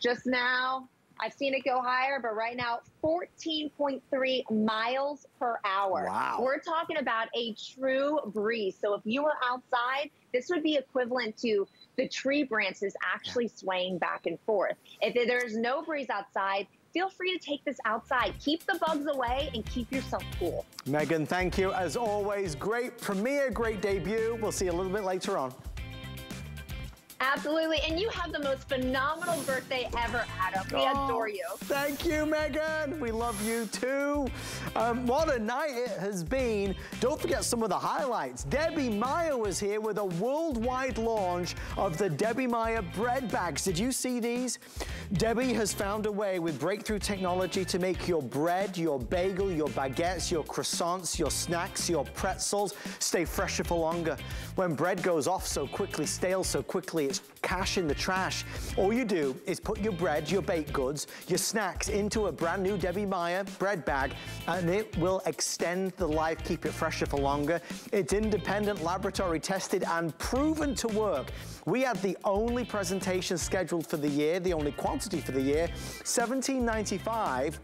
Speaker 4: Just now, I've seen it go higher, but right now, 14.3 miles per hour.
Speaker 1: Wow.
Speaker 4: We're talking about a true breeze. So if you were outside, this would be equivalent to the tree branches actually swaying back and forth. If there's no breeze outside, feel free to take this outside. Keep the bugs away and keep yourself cool.
Speaker 1: Megan, thank you. As always, great premiere, great debut. We'll see you a little bit later on.
Speaker 4: Absolutely. And you have the most phenomenal birthday ever, Adam. We oh, adore you.
Speaker 1: Thank you, Megan. We love you too. Um, what a night it has been. Don't forget some of the highlights. Debbie Meyer was here with a worldwide launch of the Debbie Meyer bread bags. Did you see these? Debbie has found a way with breakthrough technology to make your bread, your bagel, your baguettes, your croissants, your snacks, your pretzels stay fresher for longer. When bread goes off so quickly, stale so quickly, it's cash in the trash. All you do is put your bread, your baked goods, your snacks into a brand new Debbie Meyer bread bag and it will extend the life, keep it fresher for longer. It's independent, laboratory tested and proven to work. We had the only presentation scheduled for the year, the only quantity for the year, 17.95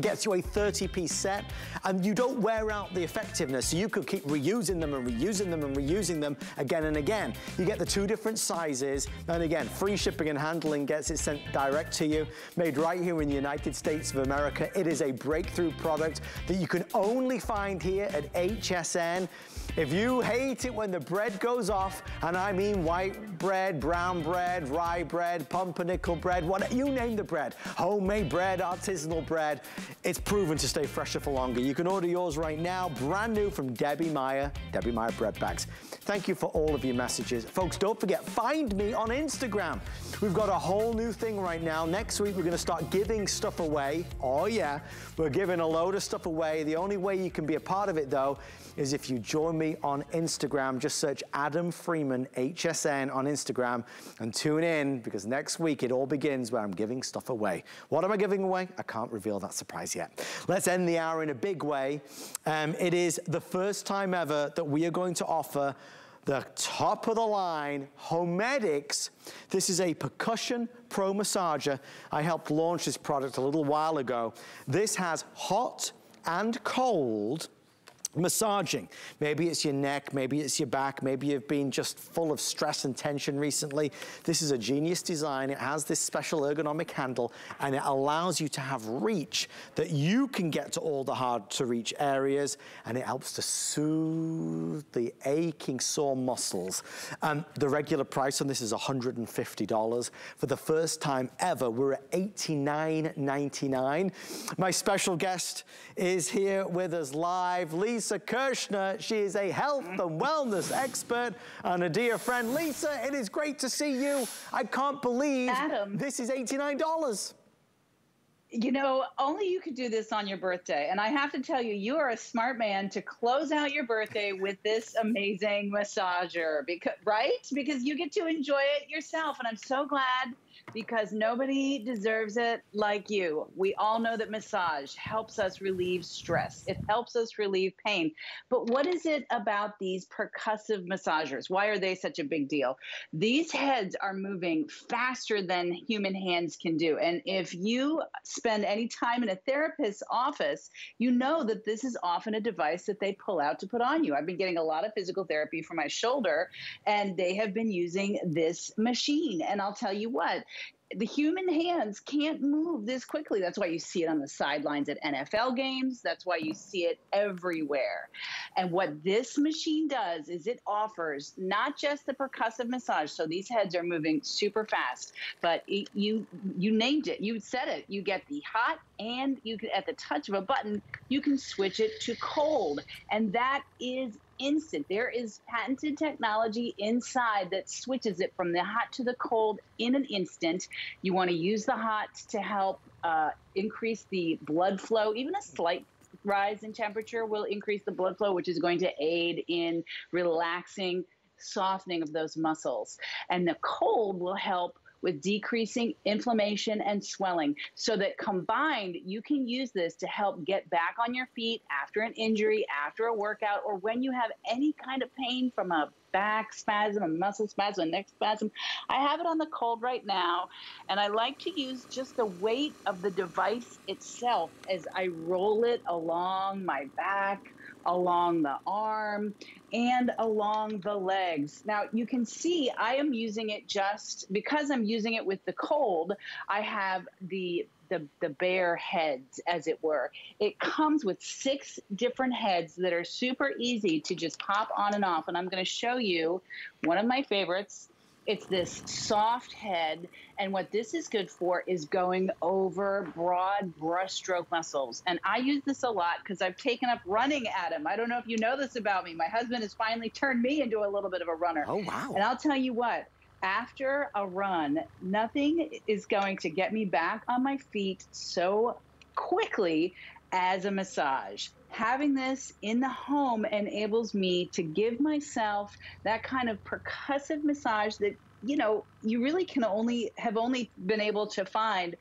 Speaker 1: gets you a 30 piece set and you don't wear out the effectiveness. So you could keep reusing them and reusing them and reusing them again and again. You get the two different sizes. And again free shipping and handling gets it sent direct to you. Made right here in the United States of America. It is a breakthrough product that you can only find here at HSN if you hate it when the bread goes off, and I mean white bread, brown bread, rye bread, pumpernickel bread, what you name the bread, homemade bread, artisanal bread, it's proven to stay fresher for longer. You can order yours right now, brand new from Debbie Meyer, Debbie Meyer bread bags. Thank you for all of your messages. Folks, don't forget, find me on Instagram. We've got a whole new thing right now. Next week, we're gonna start giving stuff away. Oh yeah, we're giving a load of stuff away. The only way you can be a part of it though is if you join me on Instagram. Just search Adam Freeman, HSN on Instagram and tune in because next week it all begins where I'm giving stuff away. What am I giving away? I can't reveal that surprise yet. Let's end the hour in a big way. Um, it is the first time ever that we are going to offer the top of the line Homedics. This is a percussion pro massager. I helped launch this product a little while ago. This has hot and cold massaging. Maybe it's your neck, maybe it's your back, maybe you've been just full of stress and tension recently. This is a genius design. It has this special ergonomic handle and it allows you to have reach that you can get to all the hard to reach areas and it helps to soothe the aching sore muscles. Um, the regular price on this is $150. For the first time ever, we're at $89.99. My special guest is here with us live. Lisa Lisa Kirchner. She is a health and wellness expert and a dear friend. Lisa, it is great to see you. I can't believe
Speaker 5: Adam.
Speaker 1: this is $89.
Speaker 5: You know, only you could do this on your birthday. And I have to tell you, you are a smart man to close out your birthday with this amazing massager. Because right? Because you get to enjoy it yourself. And I'm so glad because nobody deserves it like you. We all know that massage helps us relieve stress, it helps us relieve pain. But what is it about these percussive massagers? Why are they such a big deal? These heads are moving faster than human hands can do. And if you spend any time in a therapist's office, you know that this is often a device that they pull out to put on you. I've been getting a lot of physical therapy for my shoulder, and they have been using this machine. And I'll tell you what, the human hands can't move this quickly. That's why you see it on the sidelines at NFL games. That's why you see it everywhere. And what this machine does is it offers not just the percussive massage. So these heads are moving super fast, but it, you you named it. You said it. You get the hot and you can at the touch of a button, you can switch it to cold. And that is instant. There is patented technology inside that switches it from the hot to the cold in an instant. You want to use the hot to help uh, increase the blood flow, even a slight rise in temperature will increase the blood flow, which is going to aid in relaxing, softening of those muscles. And the cold will help with decreasing inflammation and swelling so that combined you can use this to help get back on your feet after an injury, after a workout, or when you have any kind of pain from a back spasm, a muscle spasm, a neck spasm. I have it on the cold right now, and I like to use just the weight of the device itself as I roll it along my back, along the arm and along the legs. Now you can see I am using it just because I'm using it with the cold, I have the the, the bare heads, as it were. It comes with six different heads that are super easy to just pop on and off. And I'm going to show you one of my favorites. It's this soft head. And what this is good for is going over broad brushstroke muscles. And I use this a lot because I've taken up running, Adam. I don't know if you know this about me. My husband has finally turned me into a little bit of a runner.
Speaker 1: Oh, wow.
Speaker 5: And I'll tell you what, after a run, nothing is going to get me back on my feet so quickly as a massage. Having this in the home enables me to give myself that kind of percussive massage that you know you really can only have only been able to find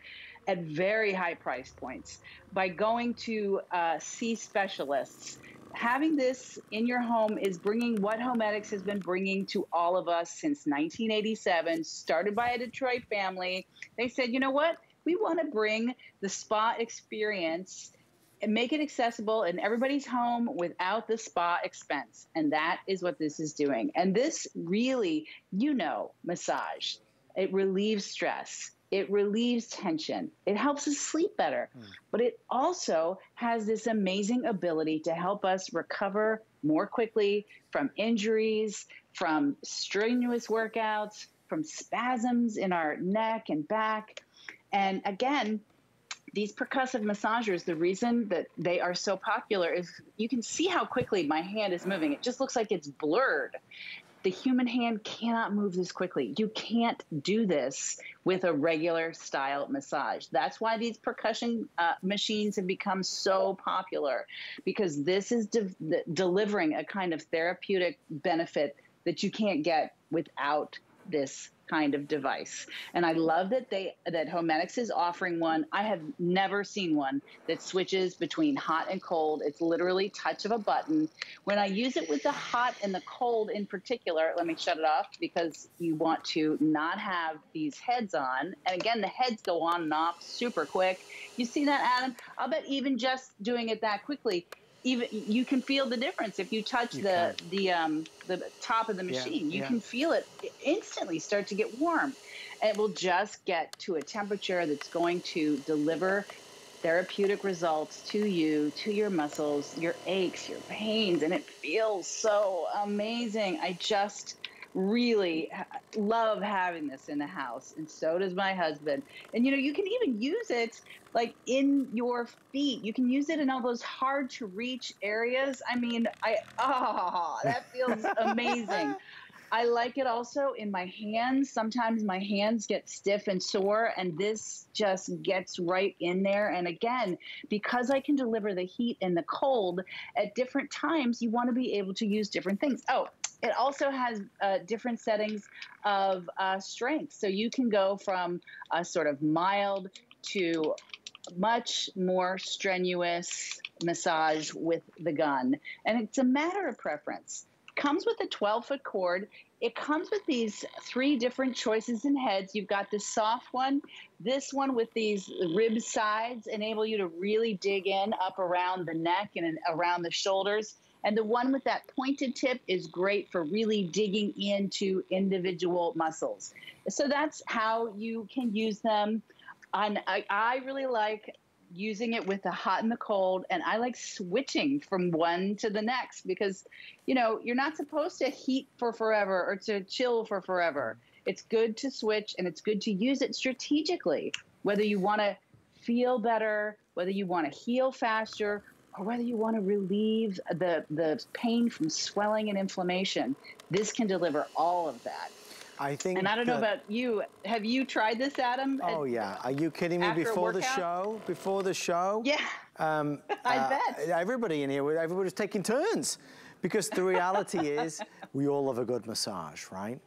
Speaker 5: at very high price points by going to uh, see specialists having this in your home is bringing what Homedics has been bringing to all of us since 1987, started by a Detroit family. They said, you know what? We want to bring the spa experience and make it accessible in everybody's home without the spa expense. And that is what this is doing. And this really, you know, massage, it relieves stress. It relieves tension. It helps us sleep better. Mm. But it also has this amazing ability to help us recover more quickly from injuries, from strenuous workouts, from spasms in our neck and back. And again, these percussive massagers, the reason that they are so popular is you can see how quickly my hand is moving. It just looks like it's blurred the human hand cannot move this quickly. You can't do this with a regular style massage. That's why these percussion uh, machines have become so popular because this is de- delivering a kind of therapeutic benefit that you can't get without this kind of device. And I love that they that Homedics is offering one. I have never seen one that switches between hot and cold. It's literally touch of a button. When I use it with the hot and the cold in particular, let me shut it off because you want to not have these heads on. And again, the heads go on and off super quick. You see that, Adam? I'll bet even just doing it that quickly, even you can feel the difference if you touch you the can. the um, the top of the machine. Yeah, you yeah. can feel it instantly start to get warm. And it will just get to a temperature that's going to deliver therapeutic results to you, to your muscles, your aches, your pains, and it feels so amazing. I just really love having this in the house, and so does my husband. And you know, you can even use it like in your feet. You can use it in all those hard to reach areas. I mean, I ah, oh, that feels amazing. I like it also in my hands. Sometimes my hands get stiff and sore, and this just gets right in there. And again, because I can deliver the heat and the cold at different times, you want to be able to use different things. Oh, it also has uh, different settings of uh, strength. So you can go from a sort of mild to much more strenuous massage with the gun. And it's a matter of preference comes with a 12 foot cord. It comes with these three different choices in heads. You've got this soft one, this one with these rib sides enable you to really dig in up around the neck and around the shoulders. And the one with that pointed tip is great for really digging into individual muscles. So that's how you can use them. And I, I really like using it with the hot and the cold and i like switching from one to the next because you know you're not supposed to heat for forever or to chill for forever it's good to switch and it's good to use it strategically whether you want to feel better whether you want to heal faster or whether you want to relieve the the pain from swelling and inflammation this can deliver all of that
Speaker 1: I think.
Speaker 5: And I don't know about you. Have you tried this, Adam?
Speaker 1: Oh yeah. Are you kidding me? Before the show, before the show.
Speaker 5: Yeah. Um, I uh, bet.
Speaker 1: Everybody in here, everybody's taking turns, because the reality is, we all love a good massage, right?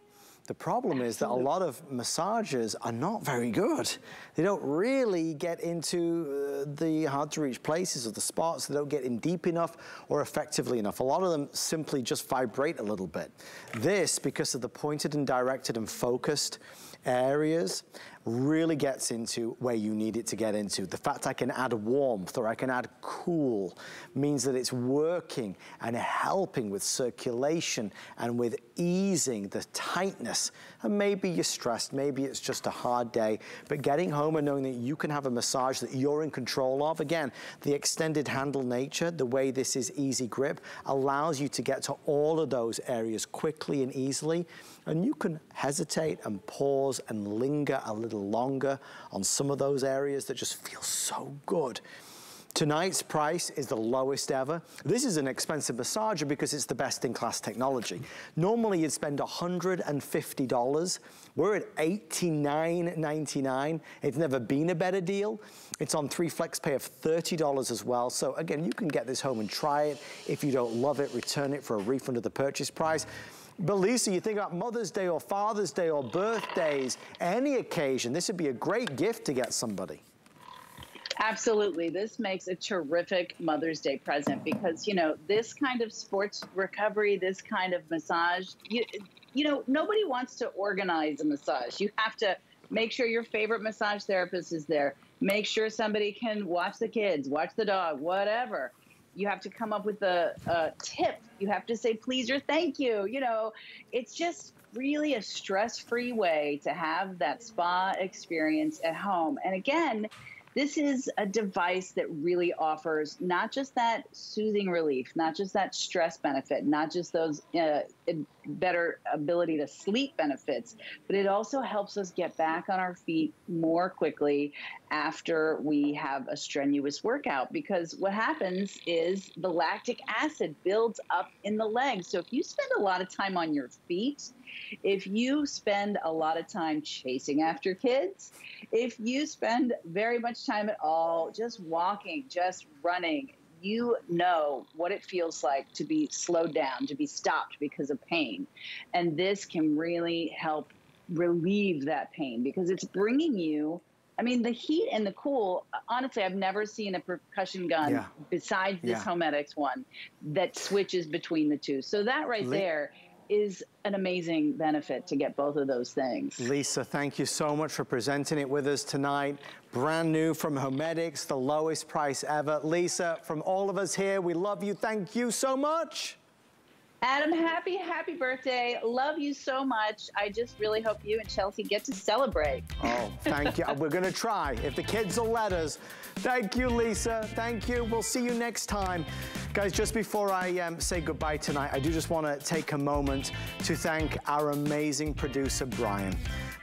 Speaker 1: The problem Absolutely. is that a lot of massagers are not very good. They don't really get into uh, the hard to reach places or the spots. They don't get in deep enough or effectively enough. A lot of them simply just vibrate a little bit. This, because of the pointed and directed and focused areas really gets into where you need it to get into. The fact I can add warmth or I can add cool means that it's working and helping with circulation and with easing the tightness. And maybe you're stressed, maybe it's just a hard day, but getting home and knowing that you can have a massage that you're in control of, again, the extended handle nature, the way this is easy grip, allows you to get to all of those areas quickly and easily. And you can hesitate and pause and linger a little longer on some of those areas that just feel so good. Tonight's price is the lowest ever. This is an expensive massager because it's the best in class technology. Normally you'd spend $150. We're at $89.99. It's never been a better deal. It's on three flex pay of $30 as well. So again, you can get this home and try it. If you don't love it, return it for a refund of the purchase price. But Lisa, you think about Mother's Day or Father's Day or birthdays, any occasion, this would be a great gift to get somebody.
Speaker 5: Absolutely. This makes a terrific Mother's Day present because, you know, this kind of sports recovery, this kind of massage, you, you know, nobody wants to organize a massage. You have to make sure your favorite massage therapist is there. Make sure somebody can watch the kids, watch the dog, whatever. You have to come up with a, a tip. You have to say please or thank you. You know, it's just really a stress free way to have that spa experience at home. And again, this is a device that really offers not just that soothing relief, not just that stress benefit, not just those uh, better ability to sleep benefits, but it also helps us get back on our feet more quickly after we have a strenuous workout. Because what happens is the lactic acid builds up in the legs. So if you spend a lot of time on your feet, if you spend a lot of time chasing after kids, if you spend very much time at all just walking, just running, you know what it feels like to be slowed down, to be stopped because of pain. And this can really help relieve that pain because it's bringing you. I mean, the heat and the cool, honestly, I've never seen a percussion gun yeah. besides this yeah. Homedics one that switches between the two. So that right there is an amazing benefit to get both of those things.
Speaker 1: Lisa, thank you so much for presenting it with us tonight. Brand new from Homedics, the lowest price ever. Lisa, from all of us here, we love you. Thank you so much.
Speaker 5: Adam, happy, happy birthday. Love you so much. I just really hope you and Chelsea get to celebrate.
Speaker 1: Oh, thank you. We're going to try. If the kids will let us. Thank you, Lisa. Thank you. We'll see you next time. Guys, just before I um, say goodbye tonight, I do just want to take a moment to thank our amazing producer, Brian.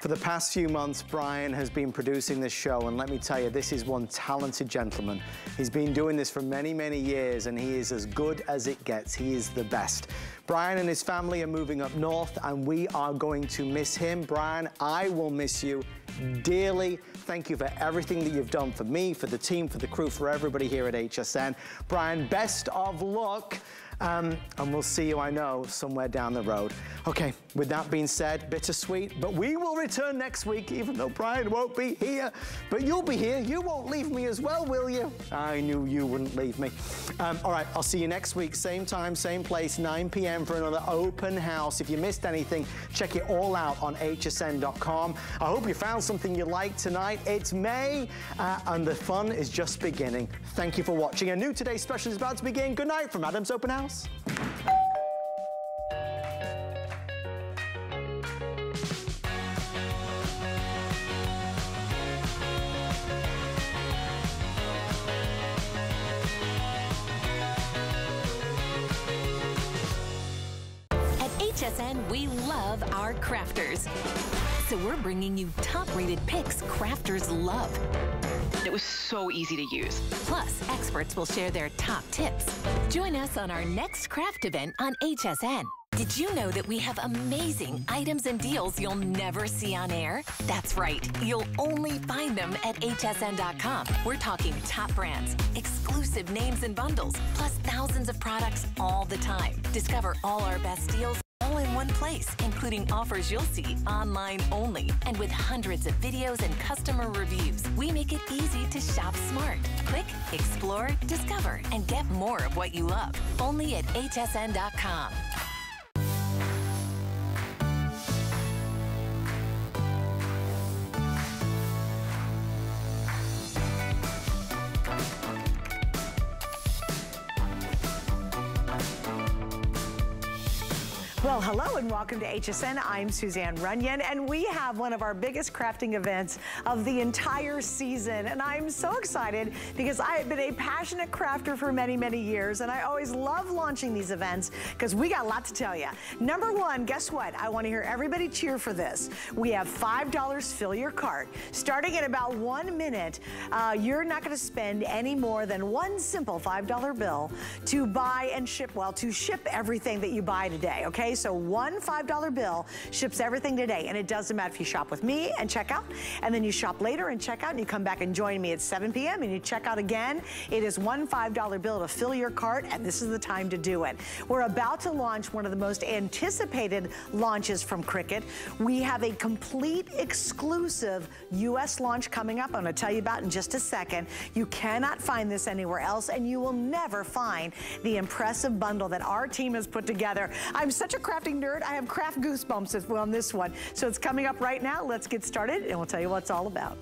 Speaker 1: For the past few months, Brian has been producing this show, and let me tell you, this is one talented gentleman. He's been doing this for many, many years, and he is as good as it gets. He is the best. Brian and his family are moving up north, and we are going to miss him. Brian, I will miss you dearly. Thank you for everything that you've done for me, for the team, for the crew, for everybody here at HSN. Brian, best of luck. Um, and we'll see you, I know, somewhere down the road. Okay, with that being said, bittersweet, but we will return next week, even though Brian won't be here. But you'll be here. You won't leave me as well, will you? I knew you wouldn't leave me. Um, all right, I'll see you next week, same time, same place, 9 p.m. for another open house. If you missed anything, check it all out on hsn.com. I hope you found something you liked tonight. It's May, uh, and the fun is just beginning. Thank you for watching. A new Today Special is about to begin. Good night from Adam's Open House house.
Speaker 6: At HSN, we love our crafters. So we're bringing you top-rated picks crafters love.
Speaker 7: It was so easy to use.
Speaker 6: Plus, experts will share their top tips. Join us on our next craft event on HSN. Did you know that we have amazing items and deals you'll never see on air? That's right, you'll only find them at hsn.com. We're talking top brands, exclusive names and bundles, plus thousands of products all the time. Discover all our best deals all in one place, including offers you'll see online only. And with hundreds of videos and customer reviews, we make it easy to shop smart. Click, explore, discover, and get more of what you love. Only at hsn.com.
Speaker 8: Well, hello and welcome to HSN. I'm Suzanne Runyan, and we have one of our biggest crafting events of the entire season. And I'm so excited because I have been a passionate crafter for many, many years, and I always love launching these events because we got a lot to tell you. Number one, guess what? I want to hear everybody cheer for this. We have $5 fill your cart. Starting in about one minute, uh, you're not going to spend any more than one simple $5 bill to buy and ship, well, to ship everything that you buy today, okay? So one $5 bill ships everything today. And it doesn't matter if you shop with me and check out, and then you shop later and check out, and you come back and join me at 7 p.m. and you check out again. It is one $5 bill to fill your cart, and this is the time to do it. We're about to launch one of the most anticipated launches from Cricut. We have a complete exclusive U.S. launch coming up. I'm going to tell you about in just a second. You cannot find this anywhere else, and you will never find the impressive bundle that our team has put together. I'm such a crafting nerd. I have craft goosebumps on this one. So it's coming up right now. Let's get started and we'll tell you what it's all about.